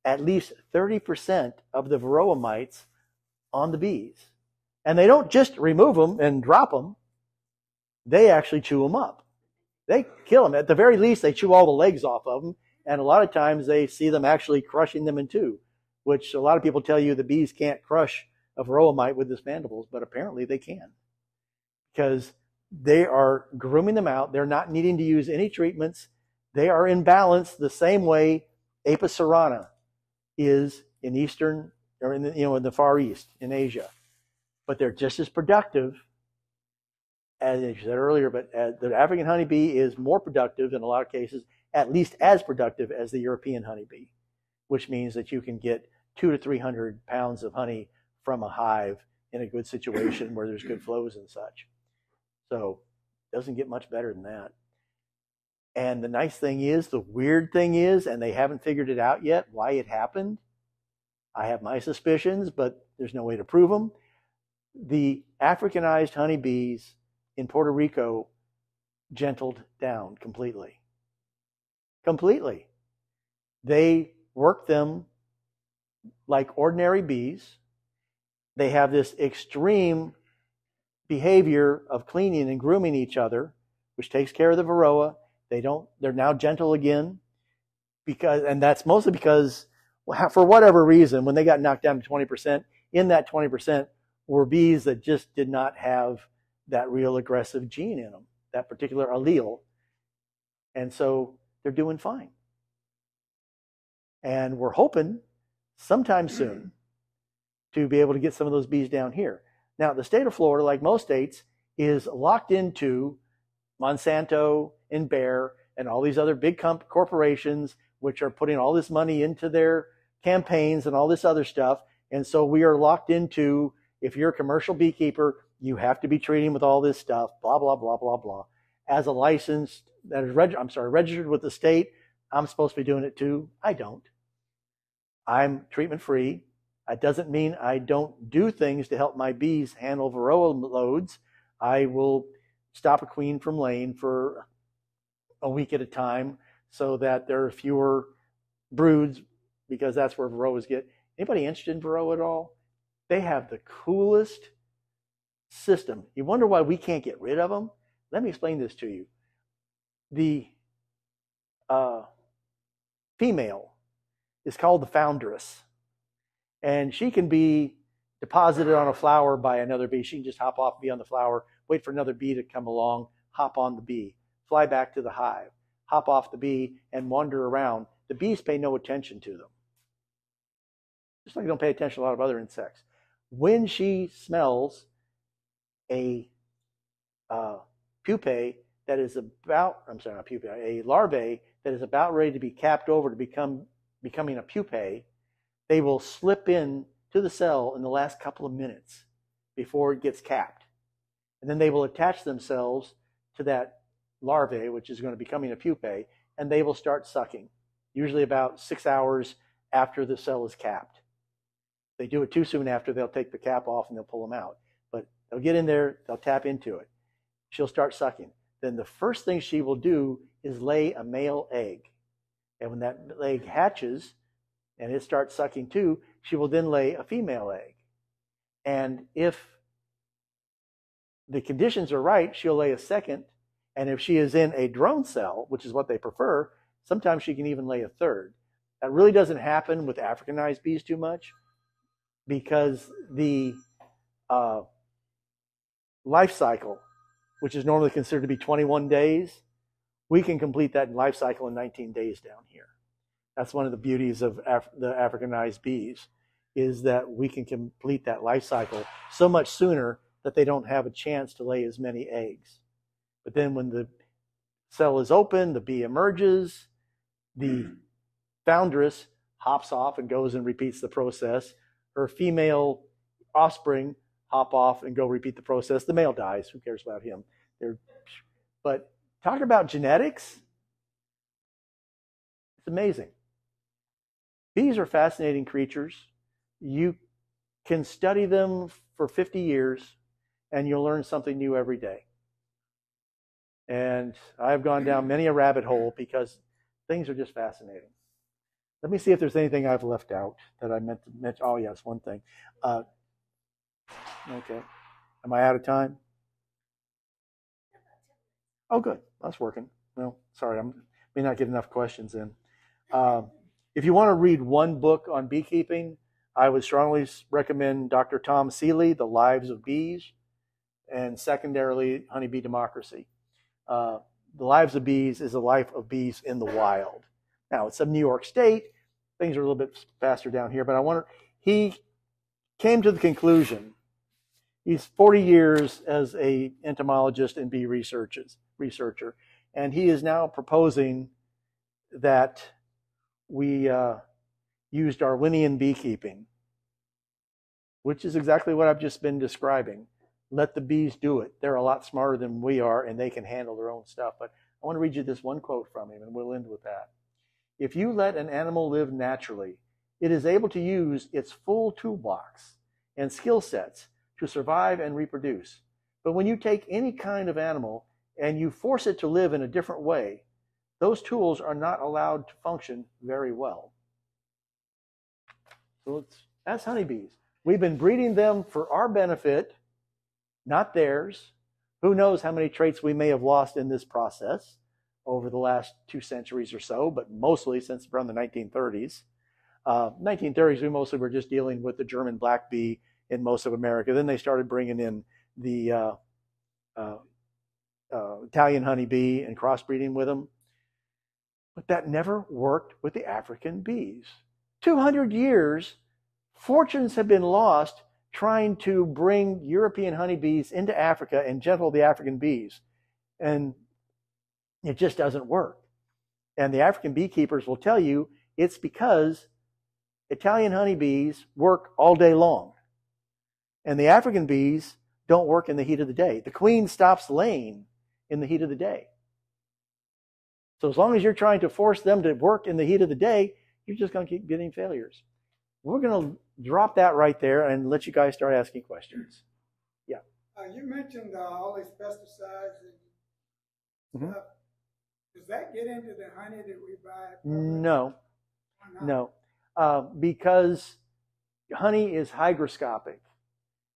at least 30% of the varroa mites on the bees. And they don't just remove them and drop them, they actually chew them up. They kill them. At the very least, they chew all the legs off of them. And a lot of times they see them actually crushing them in two, which a lot of people tell you the bees can't crush a varroa mite with its mandibles, but apparently they can. Because they are grooming them out. They're not needing to use any treatments. They are in balance the same way Apis cerana is in Eastern or in the, you know in the Far East in Asia, but they're just as productive as you said earlier. But uh, the African honeybee is more productive in a lot of cases, at least as productive as the European honeybee, which means that you can get two to three hundred pounds of honey from a hive in a good situation where there's good flows and such. So it doesn't get much better than that. And the nice thing is, the weird thing is, and they haven't figured it out yet why it happened. I have my suspicions, but there's no way to prove them. The Africanized honeybees in Puerto Rico gentled down completely. Completely. They work them like ordinary bees. They have this extreme behavior of cleaning and grooming each other, which takes care of the varroa they don't. They're now gentle again, because and that's mostly because for whatever reason, when they got knocked down to 20%, in that 20% were bees that just did not have that real aggressive gene in them, that particular allele. And so they're doing fine. And we're hoping sometime soon to be able to get some of those bees down here. Now, the state of Florida, like most states, is locked into Monsanto and Bayer and all these other big corporations, which are putting all this money into their campaigns and all this other stuff. And so we are locked into if you're a commercial beekeeper, you have to be treating with all this stuff, blah, blah, blah, blah, blah. As a licensed, that is, reg- I'm sorry, registered with the state, I'm supposed to be doing it too. I don't. I'm treatment free. That doesn't mean I don't do things to help my bees handle varroa loads. I will stop a queen from laying for a week at a time so that there are fewer broods because that's where varroas get. Anybody interested in varroa at all? They have the coolest system. You wonder why we can't get rid of them? Let me explain this to you. The uh, female is called the foundress, and she can be deposited on a flower by another bee. She can just hop off, be on the flower, wait for another bee to come along, hop on the bee, fly back to the hive, hop off the bee, and wander around. The bees pay no attention to them. Just like they don't pay attention to a lot of other insects. When she smells a uh, pupae that is about, I'm sorry, not pupae, a larvae that is about ready to be capped over to become becoming a pupae, they will slip in to the cell in the last couple of minutes before it gets capped. And then they will attach themselves to that larvae, which is going to be becoming a pupae, and they will start sucking, usually about six hours after the cell is capped. They do it too soon after, they'll take the cap off and they'll pull them out. They'll get in there, they'll tap into it. She'll start sucking. Then the first thing she will do is lay a male egg. And when that egg hatches and it starts sucking too, she will then lay a female egg. And if the conditions are right, she'll lay a second And if she is in a drone cell, which is what they prefer, sometimes she can even lay a third. That really doesn't happen with Africanized bees too much because the uh, life cycle, which is normally considered to be 21 days, we can complete that life cycle in 19 days down here. That's one of the beauties of Af- the Africanized bees, is that we can complete that life cycle so much sooner that they don't have a chance to lay as many eggs. But then when the cell is open, the bee emerges, the foundress hops off and goes and repeats the process. Her female offspring hop off and go repeat the process. The male dies. Who cares about him? They're, but talk about genetics. It's amazing. Bees are fascinating creatures. You can study them for 50 years and you'll learn something new every day. And I've gone down many a rabbit hole because things are just fascinating. Let me see if there's anything I've left out that I meant to mention. Oh, yes, one thing. Uh, okay. Am I out of time? Oh, good. That's working. Well, sorry, I may not get enough questions in. Um, if you want to read one book on beekeeping, I would strongly recommend Dr. Tom Seeley, The Lives of Bees, and secondarily, Honeybee Democracy. Uh, the Lives of Bees is a life of bees in the wild. Now, it's in New York State. Things are a little bit faster down here, but I wonder, he came to the conclusion, he's 40 years as a entomologist and bee researches, researcher, and he is now proposing that we uh, use Darwinian beekeeping, which is exactly what I've just been describing. Let the bees do it. They're a lot smarter than we are, and they can handle their own stuff. But I want to read you this one quote from him, and we'll end with that. If you let an animal live naturally, it is able to use its full toolbox and skill sets to survive and reproduce. But when you take any kind of animal and you force it to live in a different way, those tools are not allowed to function very well. So that's honeybees. We've been breeding them for our benefit, not theirs. Who knows how many traits we may have lost in this process over the last two centuries or so, but mostly since around the 1930s. Uh, 1930s, we mostly were just dealing with the German black bee in most of America. Then they started bringing in the uh, uh, uh Italian honeybee and crossbreeding with them. But that never worked with the African bees. 200 years, fortunes have been lost trying to bring European honeybees into Africa and gentle the African bees. And it just doesn't work. And the African beekeepers will tell you it's because Italian honeybees work all day long. And the African bees don't work in the heat of the day. The queen stops laying in the heat of the day. So as long as you're trying to force them to work in the heat of the day, you're just going to keep getting failures. We're going to drop that right there and let you guys start asking questions. Yeah. Uh, you mentioned uh, all these pesticides and Mhm. Does that get into the honey that we buy? No, no, uh, because honey is hygroscopic,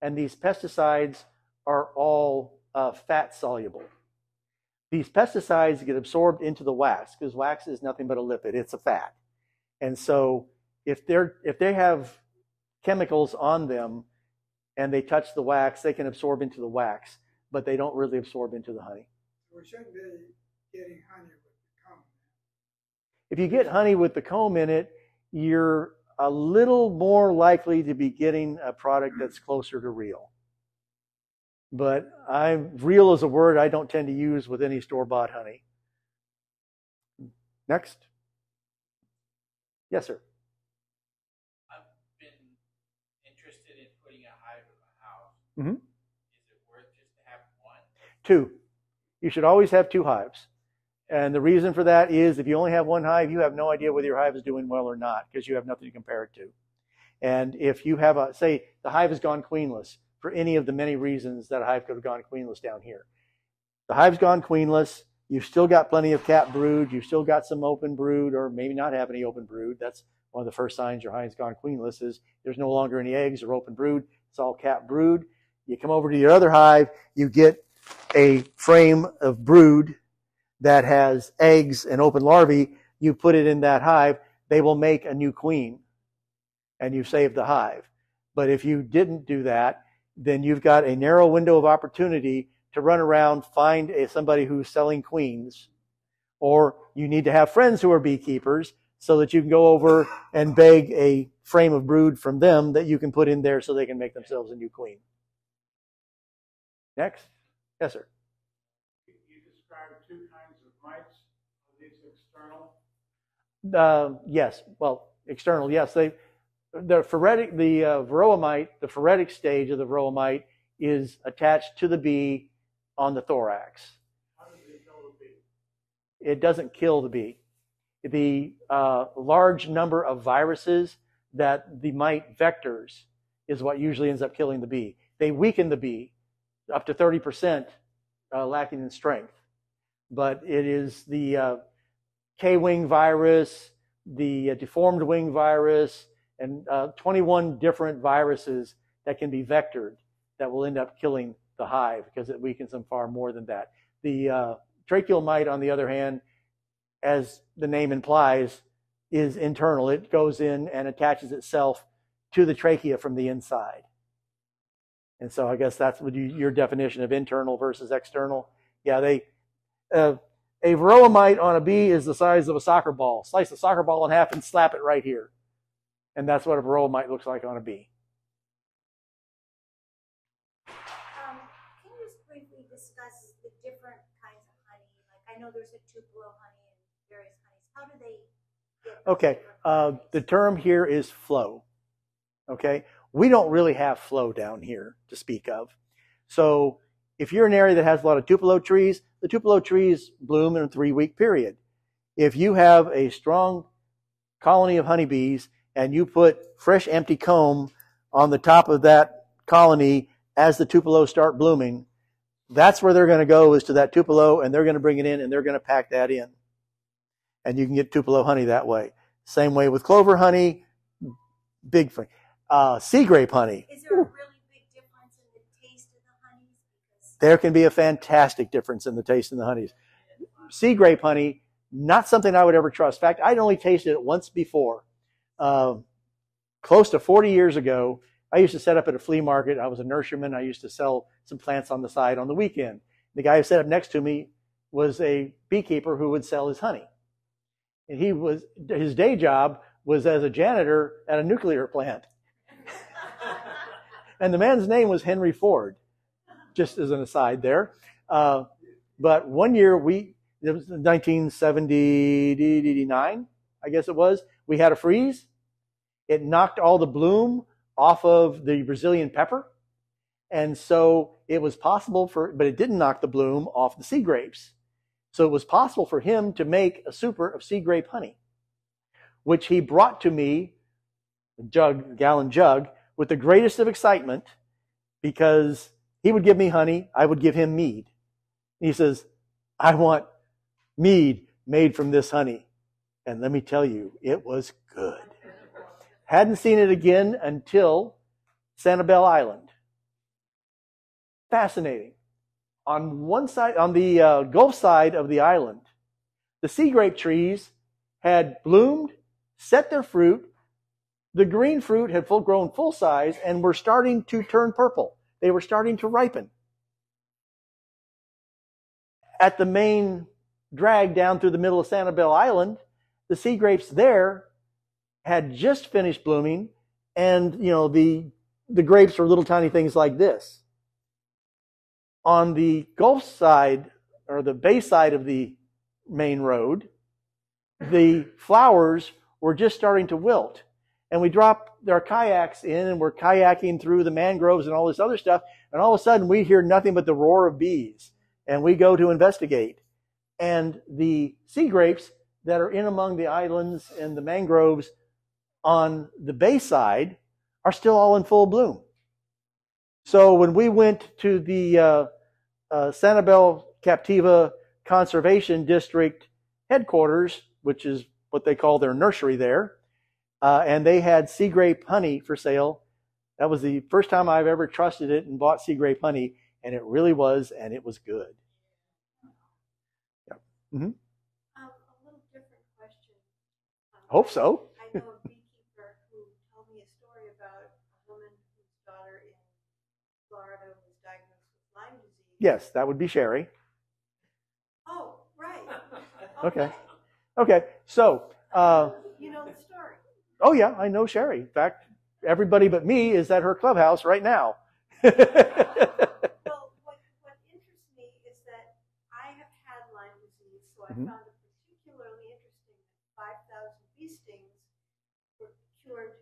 and these pesticides are all uh, fat soluble. These pesticides get absorbed into the wax because wax is nothing but a lipid; it's a fat. And so, if they're if they have chemicals on them and they touch the wax, they can absorb into the wax, but they don't really absorb into the honey. We shouldn't be getting honey with the comb. If you get honey with the comb in it, you're a little more likely to be getting a product that's closer to real. But I real is a word I don't tend to use with any store-bought honey. Next. Yes, sir. I've been interested in putting a hive in my house. Mhm. Is it worth just to have one? Two. You should always have two hives. And the reason for that is if you only have one hive, you have no idea whether your hive is doing well or not because you have nothing to compare it to. And if you have a, say, the hive has gone queenless for any of the many reasons that a hive could have gone queenless down here. The hive's gone queenless. You've still got plenty of capped brood. You've still got some open brood or maybe not have any open brood. That's one of the first signs your hive's gone queenless is there's no longer any eggs or open brood. It's all capped brood. You come over to your other hive, you get a frame of brood that has eggs and open larvae, you put it in that hive, they will make a new queen and you've saved the hive. But if you didn't do that, then you've got a narrow window of opportunity to run around, find a, somebody who's selling queens, or you need to have friends who are beekeepers so that you can go over and beg a frame of brood from them that you can put in there so they can make themselves a new queen. Next. Yes, sir. You you described two kinds of mites. Are these external? Uh, yes. Well, external. Yes. They, the phoretic, the uh, varroa mite, the phoretic stage of the varroa mite is attached to the bee on the thorax. How does it kill the bee? It doesn't kill the bee. The uh, large number of viruses that the mite vectors is what usually ends up killing the bee. They weaken the bee up to 30% uh, lacking in strength. But it is the uh, K wing virus, the uh, deformed wing virus, and uh, 21 different viruses that can be vectored that will end up killing the hive because it weakens them far more than that. The uh, tracheal mite, on the other hand, as the name implies, is internal. It goes in and attaches itself to the trachea from the inside. And so I guess that's what you, your definition of internal versus external. Yeah, they uh, a varroa mite on a bee is the size of a soccer ball. Slice a soccer ball in half and slap it right here. And that's what a varroa mite looks like on a bee. Um, can you just briefly discuss the different kinds of honey? Like, I know there's a Tupelo honey and various honeys. How do they get? Okay, uh, the term here is flow. Okay, we don't really have flow down here to speak of. So if you're an area that has a lot of tupelo trees, the tupelo trees bloom in a three week period. If you have a strong colony of honeybees and you put fresh empty comb on the top of that colony as the tupelo start blooming, that's where they're going to go is to that tupelo and they're going to bring it in and they're going to pack that in. And you can get tupelo honey that way. Same way with clover honey, big thing. Uh, sea grape honey, Is there a really big difference in the taste of the honeys? Because there can be a fantastic difference in the taste in the honeys. Sea grape honey, not something I would ever trust. In fact, I'd only tasted it once before. Um, close to 40 years ago, I used to set up at a flea market. I was a nurseryman. I used to sell some plants on the side on the weekend. The guy who set up next to me was a beekeeper who would sell his honey. And he was, his day job was as a janitor at a nuclear plant. and the man's name was Henry Ford, just as an aside there. Uh, but one year we, it was 1979, I guess it was, we had a freeze. It knocked all the bloom off of the Brazilian pepper. And so it was possible for, but it didn't knock the bloom off the sea grapes. So it was possible for him to make a super of sea grape honey, which he brought to me, a jug, gallon jug, with the greatest of excitement because he would give me honey, I would give him mead. He says, I want mead made from this honey. And let me tell you, it was good. Hadn't seen it again until Sanibel Island. Fascinating. On one side, on the uh, Gulf side of the island, the sea grape trees had bloomed, set their fruit. The green fruit had full grown full size and were starting to turn purple. They were starting to ripen. At the main drag down through the middle of Sanibel Island, the sea grapes there had just finished blooming, and you know the the grapes were little tiny things like this. On the Gulf side or the bay side of the main road, the flowers were just starting to wilt. And we drop our kayaks in and we're kayaking through the mangroves and all this other stuff. And all of a sudden we hear nothing but the roar of bees. And we go to investigate. And the sea grapes that are in among the islands and the mangroves on the bay side are still all in full bloom. So when we went to the uh, uh, Sanibel Captiva Conservation District headquarters, which is what they call their nursery there, uh, and they had sea grape honey for sale. That was the first time I've ever trusted it and bought sea grape honey. and it really was, and it was good. Um, a little different question. Um, Hope so. I know a beekeeper who told me a story about a woman whose daughter in Florida was diagnosed with Lyme disease. Yes, that would be Sherry. Oh, right. Okay. Okay, so, uh, You know the story. Oh yeah, I know Sherry. In fact, everybody but me is at her clubhouse right now. Well, what, what interests me is that I have had Lyme disease, so I Mhm. found it particularly interesting that 5,000 bee stings were cured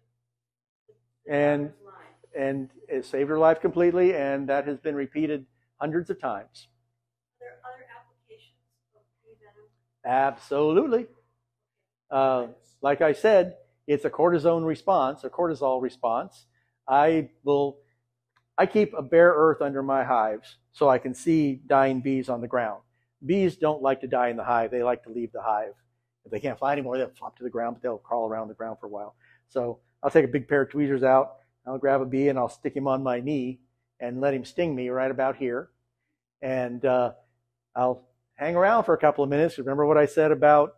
And- Lyme. and it saved her life completely, and that has been repeated hundreds of times. Are there other applications of bee venom? Absolutely. Uh, like I said, it's a cortisone response, a cortisol response. I will, I keep a bare earth under my hives so I can see dying bees on the ground. Bees don't like to die in the hive; they like to leave the hive. If they can't fly anymore, they'll flop to the ground, but they'll crawl around the ground for a while. So I'll take a big pair of tweezers out. I'll grab a bee and I'll stick him on my knee and let him sting me right about here. And uh, I'll hang around for a couple of minutes. Remember what I said about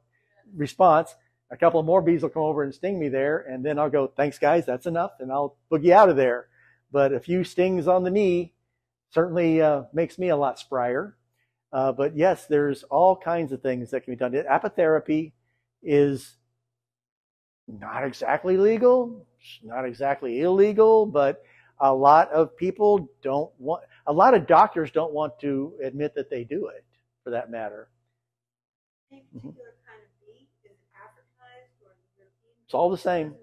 response? A couple of more bees will come over and sting me there, and then I'll go, "Thanks, guys, that's enough," and I'll boogie out of there. But a few stings on the knee certainly uh, makes me a lot sprier. Uh, but yes, there's all kinds of things that can be done. Apitherapy is not exactly legal, it's not exactly illegal, but a lot of people don't want, a lot of doctors don't want to admit that they do it, for that matter. Any particular kind of bee? Is it Africanized or European? It's all the same.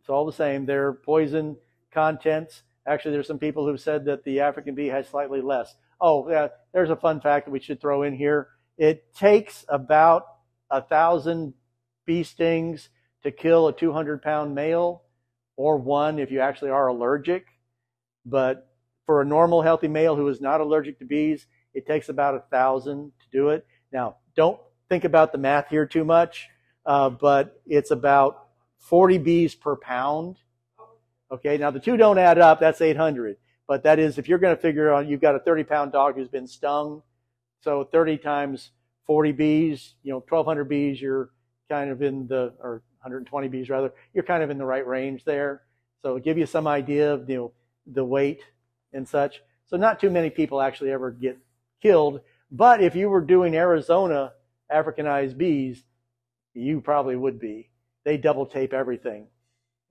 It's all the same. They're poison contents. Actually, there's some people who've said that the African bee has slightly less. Oh, yeah, there's a fun fact that we should throw in here. It takes about a thousand bee stings to kill a 200 pound male, or one if you actually are allergic. But for a normal, healthy male who is not allergic to bees, it takes about a thousand to do it. Now, don't think about the math here too much, uh, but it's about 40 bees per pound. Okay, now the two don't add up, that's 800. But that is, if you're going to figure out you've got a 30 pound dog who's been stung, so 30 times 40 bees, you know, 1200 bees, you're kind of in the, or 120 bees rather, you're kind of in the right range there. So give you some idea of, you know, the weight and such. So not too many people actually ever get killed. But if you were doing Arizona Africanized bees, you probably would be. They double tape everything.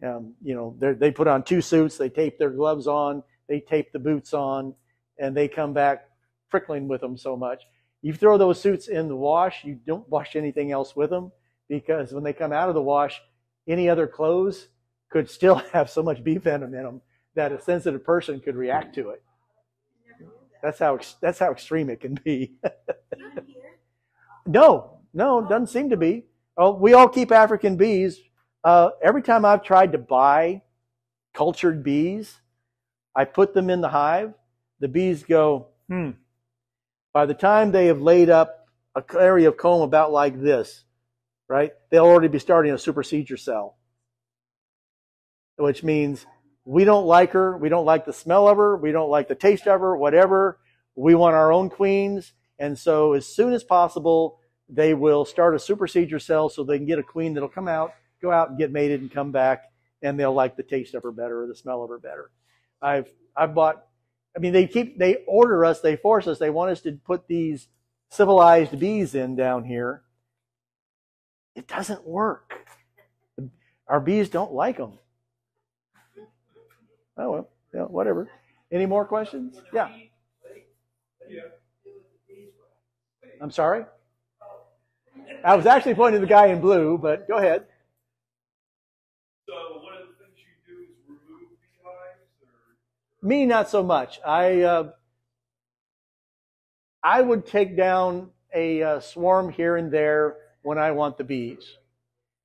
Um, you know, they put on two suits, they tape their gloves on, they tape the boots on, and they come back prickling with them so much. You throw those suits in the wash, you don't wash anything else with them because when they come out of the wash, any other clothes could still have so much bee venom in them that a sensitive person could react to it. Never knew that. That's how that's how extreme it can be. No, no, doesn't seem to be. Oh, we all keep African bees. Uh, every time I've tried to buy cultured bees, I put them in the hive. The bees go, hmm. By the time they have laid up a area of comb about like this, right, they'll already be starting a supersedure cell. Which means we don't like her, we don't like the smell of her, we don't like the taste of her, whatever. We want our own queens. And so as soon as possible, they will start a supersedure cell so they can get a queen that'll come out, go out and get mated and come back, and they'll like the taste of her better or the smell of her better. I've I've bought I mean they keep they order us, they force us, they want us to put these civilized bees in down here. It doesn't work. Our bees don't like them. Oh well, yeah, whatever. Any more questions? Yeah. I'm sorry? I was actually pointing to the guy in blue, but go ahead. So one of the things you do is remove beehives, or Me, not so much. I uh, I would take down a uh, swarm here and there when I want the bees.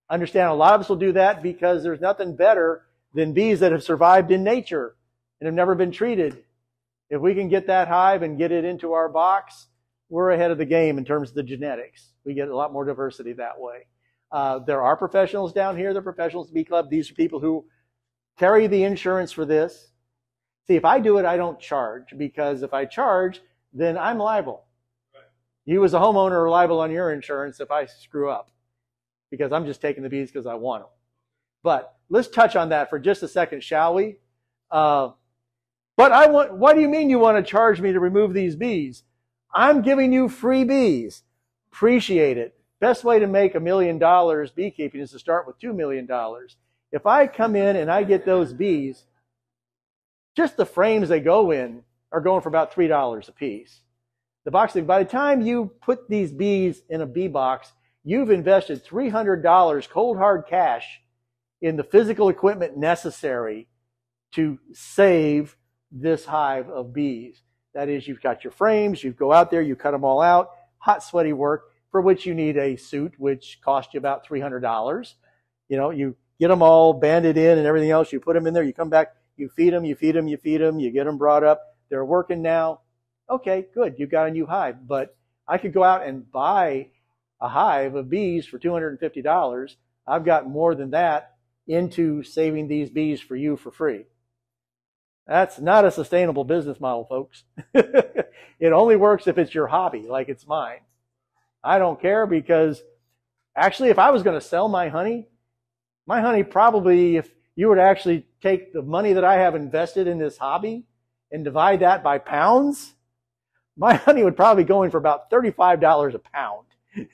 Understand? A lot of us will do that because there's nothing better than bees that have survived in nature and have never been treated. If we can get that hive and get it into our box, we're ahead of the game in terms of the genetics. We get a lot more diversity that way. Uh, there are professionals down here, the Professionals Bee Club. These are people who carry the insurance for this. See, if I do it, I don't charge because if I charge, then I'm liable. Right. You as a homeowner are liable on your insurance if I screw up because I'm just taking the bees because I want them. But let's touch on that for just a second, shall we? Uh, but I want, what do you mean you want to charge me to remove these bees? I'm giving you free bees. Appreciate it. Best way to make a million dollars beekeeping is to start with two million dollars. If I come in and I get those bees, just the frames they go in are going for about three dollars a piece. The box, by the time you put these bees in a bee box, you've invested three hundred dollars cold hard cash in the physical equipment necessary to save this hive of bees. That is, you've got your frames, you go out there, you cut them all out, hot, sweaty work, for which you need a suit, which costs you about $300. You know, you get them all banded in and everything else, you put them in there, you come back, you feed them, you feed them, you feed them, you get them brought up, they're working now. Okay, good, you've got a new hive. But I could go out and buy a hive of bees for $250. I've got more than that into saving these bees for you for free. That's not a sustainable business model, folks. it only works if it's your hobby, like it's mine. I don't care because actually, if I was going to sell my honey, my honey probably, if you were to actually take the money that I have invested in this hobby and divide that by pounds, my honey would probably be going for about $35 a pound.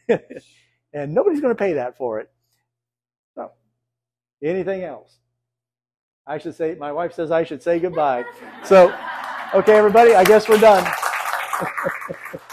and nobody's going to pay that for it. So, anything else? I should say, my wife says I should say goodbye. So, okay, everybody, I guess we're done.